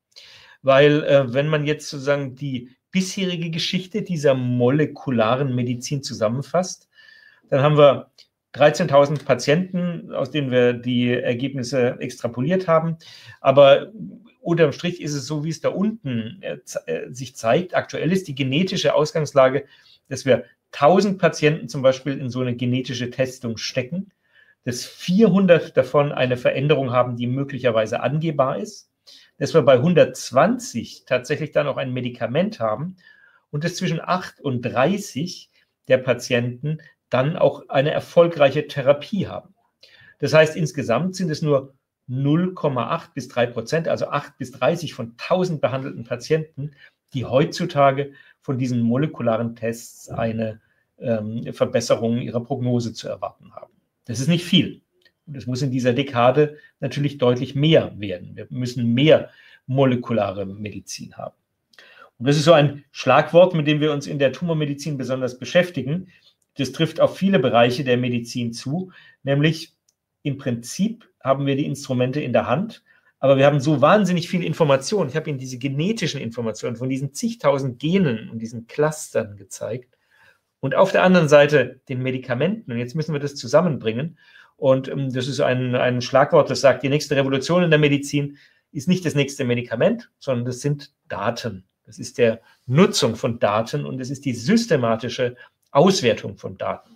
Weil äh, wenn man jetzt sozusagen die bisherige Geschichte dieser molekularen Medizin zusammenfasst, dann haben wir 13.000 Patienten, aus denen wir die Ergebnisse extrapoliert haben. Aber unterm Strich ist es so, wie es da unten äh, äh sich zeigt. Aktuell ist die genetische Ausgangslage, dass wir 1000 Patienten zum Beispiel in so eine genetische Testung stecken, dass 400 davon eine Veränderung haben, die möglicherweise angehbar ist dass wir bei 120 tatsächlich dann auch ein Medikament haben und dass zwischen 8 und 30 der Patienten dann auch eine erfolgreiche Therapie haben. Das heißt, insgesamt sind es nur 0,8 bis 3 Prozent, also 8 bis 30 von 1000 behandelten Patienten, die heutzutage von diesen molekularen Tests eine ähm, Verbesserung ihrer Prognose zu erwarten haben. Das ist nicht viel. Und es muss in dieser Dekade natürlich deutlich mehr werden. Wir müssen mehr molekulare Medizin haben. Und das ist so ein Schlagwort, mit dem wir uns in der Tumormedizin besonders beschäftigen. Das trifft auf viele Bereiche der Medizin zu, nämlich im Prinzip haben wir die Instrumente in der Hand, aber wir haben so wahnsinnig viel Information. Ich habe Ihnen diese genetischen Informationen von diesen zigtausend Genen und diesen Clustern gezeigt. Und auf der anderen Seite den Medikamenten. Und jetzt müssen wir das zusammenbringen. Und ähm, das ist ein, ein Schlagwort, das sagt, die nächste Revolution in der Medizin ist nicht das nächste Medikament, sondern das sind Daten. Das ist der Nutzung von Daten und es ist die systematische Auswertung von Daten.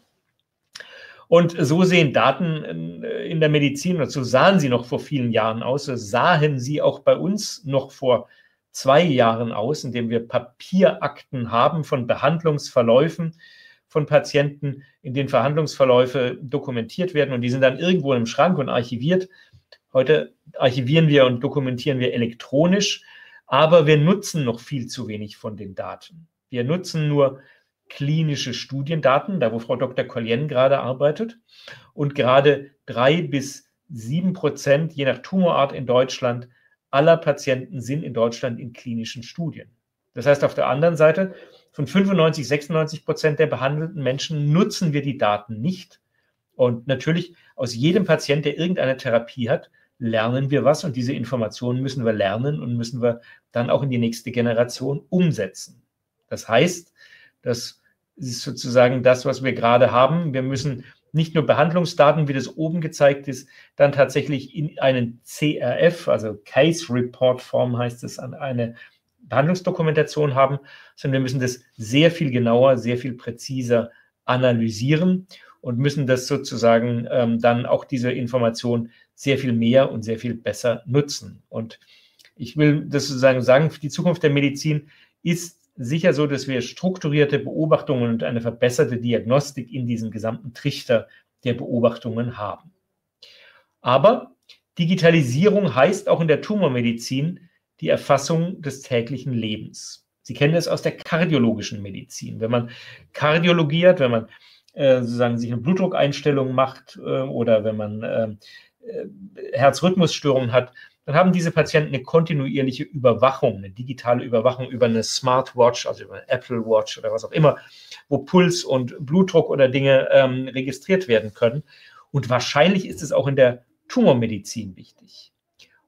Und so sehen Daten äh, in der Medizin, und so sahen sie noch vor vielen Jahren aus, so sahen sie auch bei uns noch vor zwei Jahren aus, indem wir Papierakten haben von Behandlungsverläufen, von Patienten, in denen Verhandlungsverläufe dokumentiert werden und die sind dann irgendwo im Schrank und archiviert. Heute archivieren wir und dokumentieren wir elektronisch, aber wir nutzen noch viel zu wenig von den Daten. Wir nutzen nur klinische Studiendaten, da wo Frau Dr. Collien gerade arbeitet. Und gerade drei bis sieben Prozent, je nach Tumorart in Deutschland, aller Patienten sind in Deutschland in klinischen Studien. Das heißt, auf der anderen Seite von 95, 96 Prozent der behandelten Menschen nutzen wir die Daten nicht. Und natürlich aus jedem Patient, der irgendeine Therapie hat, lernen wir was und diese Informationen müssen wir lernen und müssen wir dann auch in die nächste Generation umsetzen. Das heißt, das ist sozusagen das, was wir gerade haben. Wir müssen nicht nur Behandlungsdaten, wie das oben gezeigt ist, dann tatsächlich in einen CRF, also Case Report Form heißt es, an eine Behandlungsdokumentation haben, sondern wir müssen das sehr viel genauer, sehr viel präziser analysieren und müssen das sozusagen ähm, dann auch diese Information sehr viel mehr und sehr viel besser nutzen. Und ich will das sozusagen sagen, die Zukunft der Medizin ist sicher so, dass wir strukturierte Beobachtungen und eine verbesserte Diagnostik in diesem gesamten Trichter der Beobachtungen haben. Aber Digitalisierung heißt auch in der Tumormedizin, die Erfassung des täglichen Lebens. Sie kennen es aus der kardiologischen Medizin. Wenn man kardiologiert, wenn man äh, sozusagen sich eine Blutdruckeinstellung macht äh, oder wenn man äh, Herzrhythmusstörungen hat, dann haben diese Patienten eine kontinuierliche Überwachung, eine digitale Überwachung über eine Smartwatch, also über eine Apple Watch oder was auch immer, wo Puls und Blutdruck oder Dinge ähm, registriert werden können. Und wahrscheinlich ist es auch in der Tumormedizin wichtig.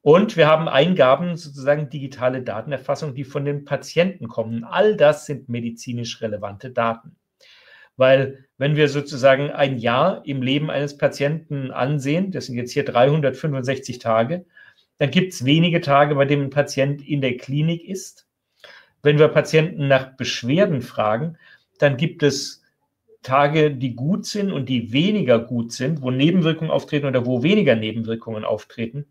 Und wir haben Eingaben, sozusagen digitale Datenerfassung, die von den Patienten kommen. All das sind medizinisch relevante Daten. Weil wenn wir sozusagen ein Jahr im Leben eines Patienten ansehen, das sind jetzt hier 365 Tage, dann gibt es wenige Tage, bei denen ein Patient in der Klinik ist. Wenn wir Patienten nach Beschwerden fragen, dann gibt es Tage, die gut sind und die weniger gut sind, wo Nebenwirkungen auftreten oder wo weniger Nebenwirkungen auftreten.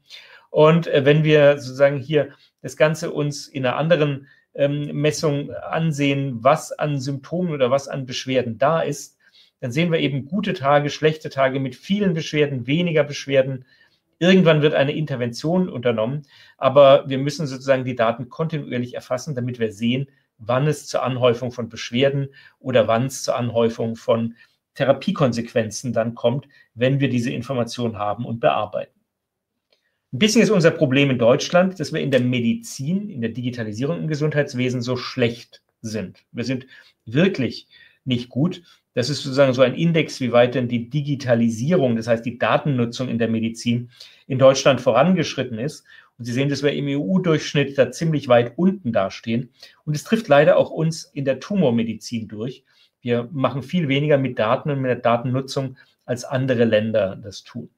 Und äh, wenn wir sozusagen hier das Ganze uns in einer anderen ähm, Messung ansehen, was an Symptomen oder was an Beschwerden da ist, dann sehen wir eben gute Tage, schlechte Tage mit vielen Beschwerden, weniger Beschwerden. Irgendwann wird eine Intervention unternommen, aber wir müssen sozusagen die Daten kontinuierlich erfassen, damit wir sehen, wann es zur Anhäufung von Beschwerden oder wann es zur Anhäufung von Therapiekonsequenzen dann kommt, wenn wir diese Information haben und bearbeiten. Ein bisschen ist unser Problem in Deutschland, dass wir in der Medizin, in der Digitalisierung im Gesundheitswesen so schlecht sind. Wir sind wirklich nicht gut. Das ist sozusagen so ein Index, wie weit denn die Digitalisierung, das heißt die Datennutzung in der Medizin in Deutschland vorangeschritten ist. Und Sie sehen, dass wir im EU-Durchschnitt da ziemlich weit unten dastehen. Und es trifft leider auch uns in der Tumormedizin durch. Wir machen viel weniger mit Daten und mit der Datennutzung, als andere Länder das tun.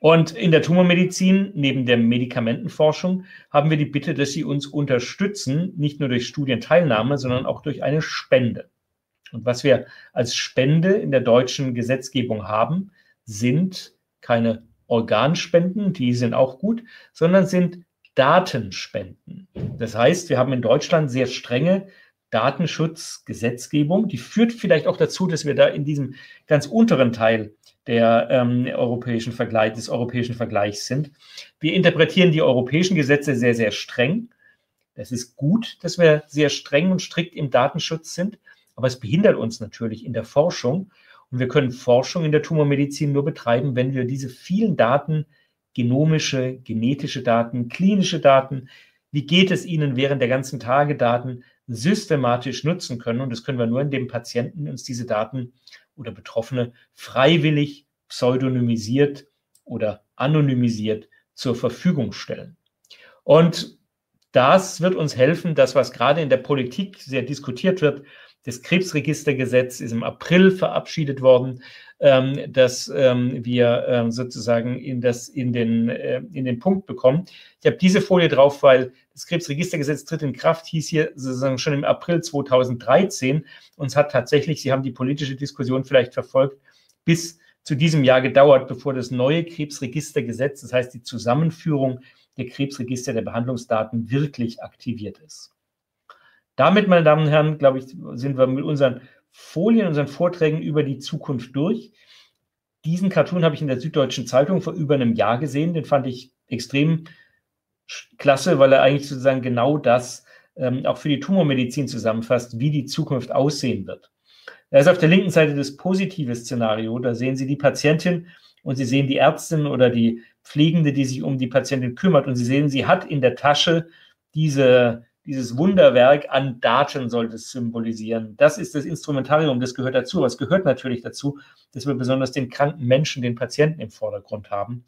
Und in der Tumormedizin, neben der Medikamentenforschung, haben wir die Bitte, dass Sie uns unterstützen, nicht nur durch Studienteilnahme, sondern auch durch eine Spende. Und was wir als Spende in der deutschen Gesetzgebung haben, sind keine Organspenden, die sind auch gut, sondern sind Datenspenden. Das heißt, wir haben in Deutschland sehr strenge Datenschutzgesetzgebung. Die führt vielleicht auch dazu, dass wir da in diesem ganz unteren Teil der ähm, europäischen Vergleich, des europäischen Vergleichs sind. Wir interpretieren die europäischen Gesetze sehr, sehr streng. Das ist gut, dass wir sehr streng und strikt im Datenschutz sind, aber es behindert uns natürlich in der Forschung. Und wir können Forschung in der Tumormedizin nur betreiben, wenn wir diese vielen Daten, genomische, genetische Daten, klinische Daten, wie geht es Ihnen während der ganzen Tage Daten systematisch nutzen können. Und das können wir nur, indem Patienten uns diese Daten oder Betroffene freiwillig pseudonymisiert oder anonymisiert zur Verfügung stellen. Und das wird uns helfen, das, was gerade in der Politik sehr diskutiert wird, das Krebsregistergesetz ist im April verabschiedet worden, ähm, dass ähm, wir ähm, sozusagen in, das, in, den, äh, in den Punkt bekommen. Ich habe diese Folie drauf, weil das Krebsregistergesetz tritt in Kraft, hieß hier sozusagen schon im April 2013. Und es hat tatsächlich, Sie haben die politische Diskussion vielleicht verfolgt, bis zu diesem Jahr gedauert, bevor das neue Krebsregistergesetz, das heißt die Zusammenführung der Krebsregister der Behandlungsdaten, wirklich aktiviert ist. Damit, meine Damen und Herren, glaube ich, sind wir mit unseren Folien, unseren Vorträgen über die Zukunft durch. Diesen Cartoon habe ich in der Süddeutschen Zeitung vor über einem Jahr gesehen. Den fand ich extrem klasse, weil er eigentlich sozusagen genau das ähm, auch für die Tumormedizin zusammenfasst, wie die Zukunft aussehen wird. Er ist auf der linken Seite das positive Szenario. Da sehen Sie die Patientin und Sie sehen die Ärztin oder die Pflegende, die sich um die Patientin kümmert. Und Sie sehen, sie hat in der Tasche diese dieses Wunderwerk an Daten sollte es symbolisieren. Das ist das Instrumentarium, das gehört dazu. Aber es gehört natürlich dazu, dass wir besonders den kranken Menschen, den Patienten im Vordergrund haben.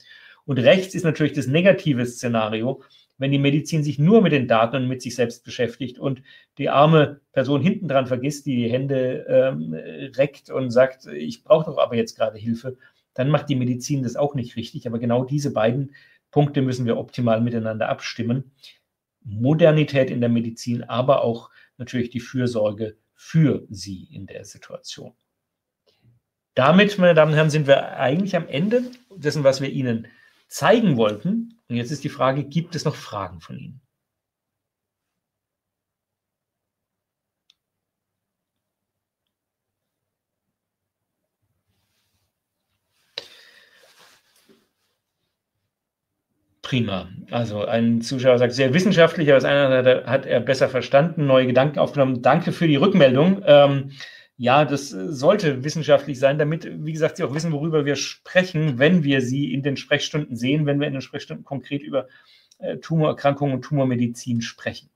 Und rechts ist natürlich das negative Szenario, wenn die Medizin sich nur mit den Daten und mit sich selbst beschäftigt und die arme Person hinten dran vergisst, die die Hände ähm, reckt und sagt, ich brauche doch aber jetzt gerade Hilfe, dann macht die Medizin das auch nicht richtig. Aber genau diese beiden Punkte müssen wir optimal miteinander abstimmen. Modernität in der Medizin, aber auch natürlich die Fürsorge für sie in der Situation. Damit, meine Damen und Herren, sind wir eigentlich am Ende dessen, was wir Ihnen zeigen wollten. Und jetzt ist die Frage, gibt es noch Fragen von Ihnen? Prima. Also ein Zuschauer sagt, sehr wissenschaftlich, aber das eine hat er besser verstanden, neue Gedanken aufgenommen. Danke für die Rückmeldung. Ähm, ja, das sollte wissenschaftlich sein, damit, wie gesagt, Sie auch wissen, worüber wir sprechen, wenn wir Sie in den Sprechstunden sehen, wenn wir in den Sprechstunden konkret über äh, Tumorerkrankungen und Tumormedizin sprechen.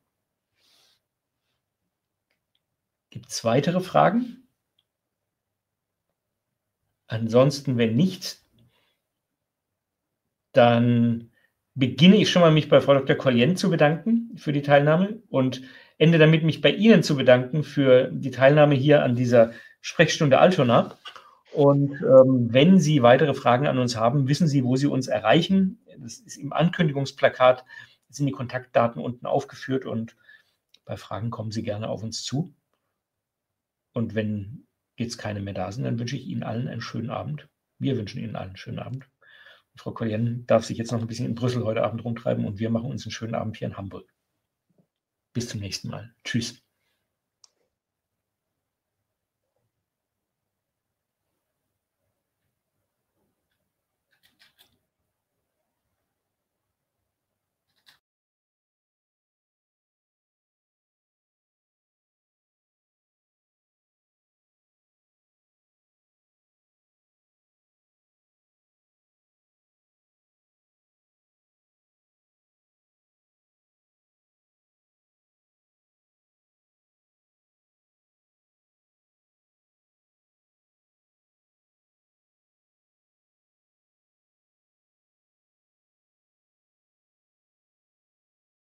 Gibt es weitere Fragen? Ansonsten, wenn nicht, dann beginne ich schon mal, mich bei Frau Dr. Collien zu bedanken für die Teilnahme und ende damit, mich bei Ihnen zu bedanken für die Teilnahme hier an dieser Sprechstunde Altona. Und ähm, wenn Sie weitere Fragen an uns haben, wissen Sie, wo Sie uns erreichen. Das ist im Ankündigungsplakat, sind die Kontaktdaten unten aufgeführt und bei Fragen kommen Sie gerne auf uns zu. Und wenn jetzt keine mehr da sind, dann wünsche ich Ihnen allen einen schönen Abend. Wir wünschen Ihnen allen einen schönen Abend. Frau Collien darf sich jetzt noch ein bisschen in Brüssel heute Abend rumtreiben und wir machen uns einen schönen Abend hier in Hamburg. Bis zum nächsten Mal. Tschüss.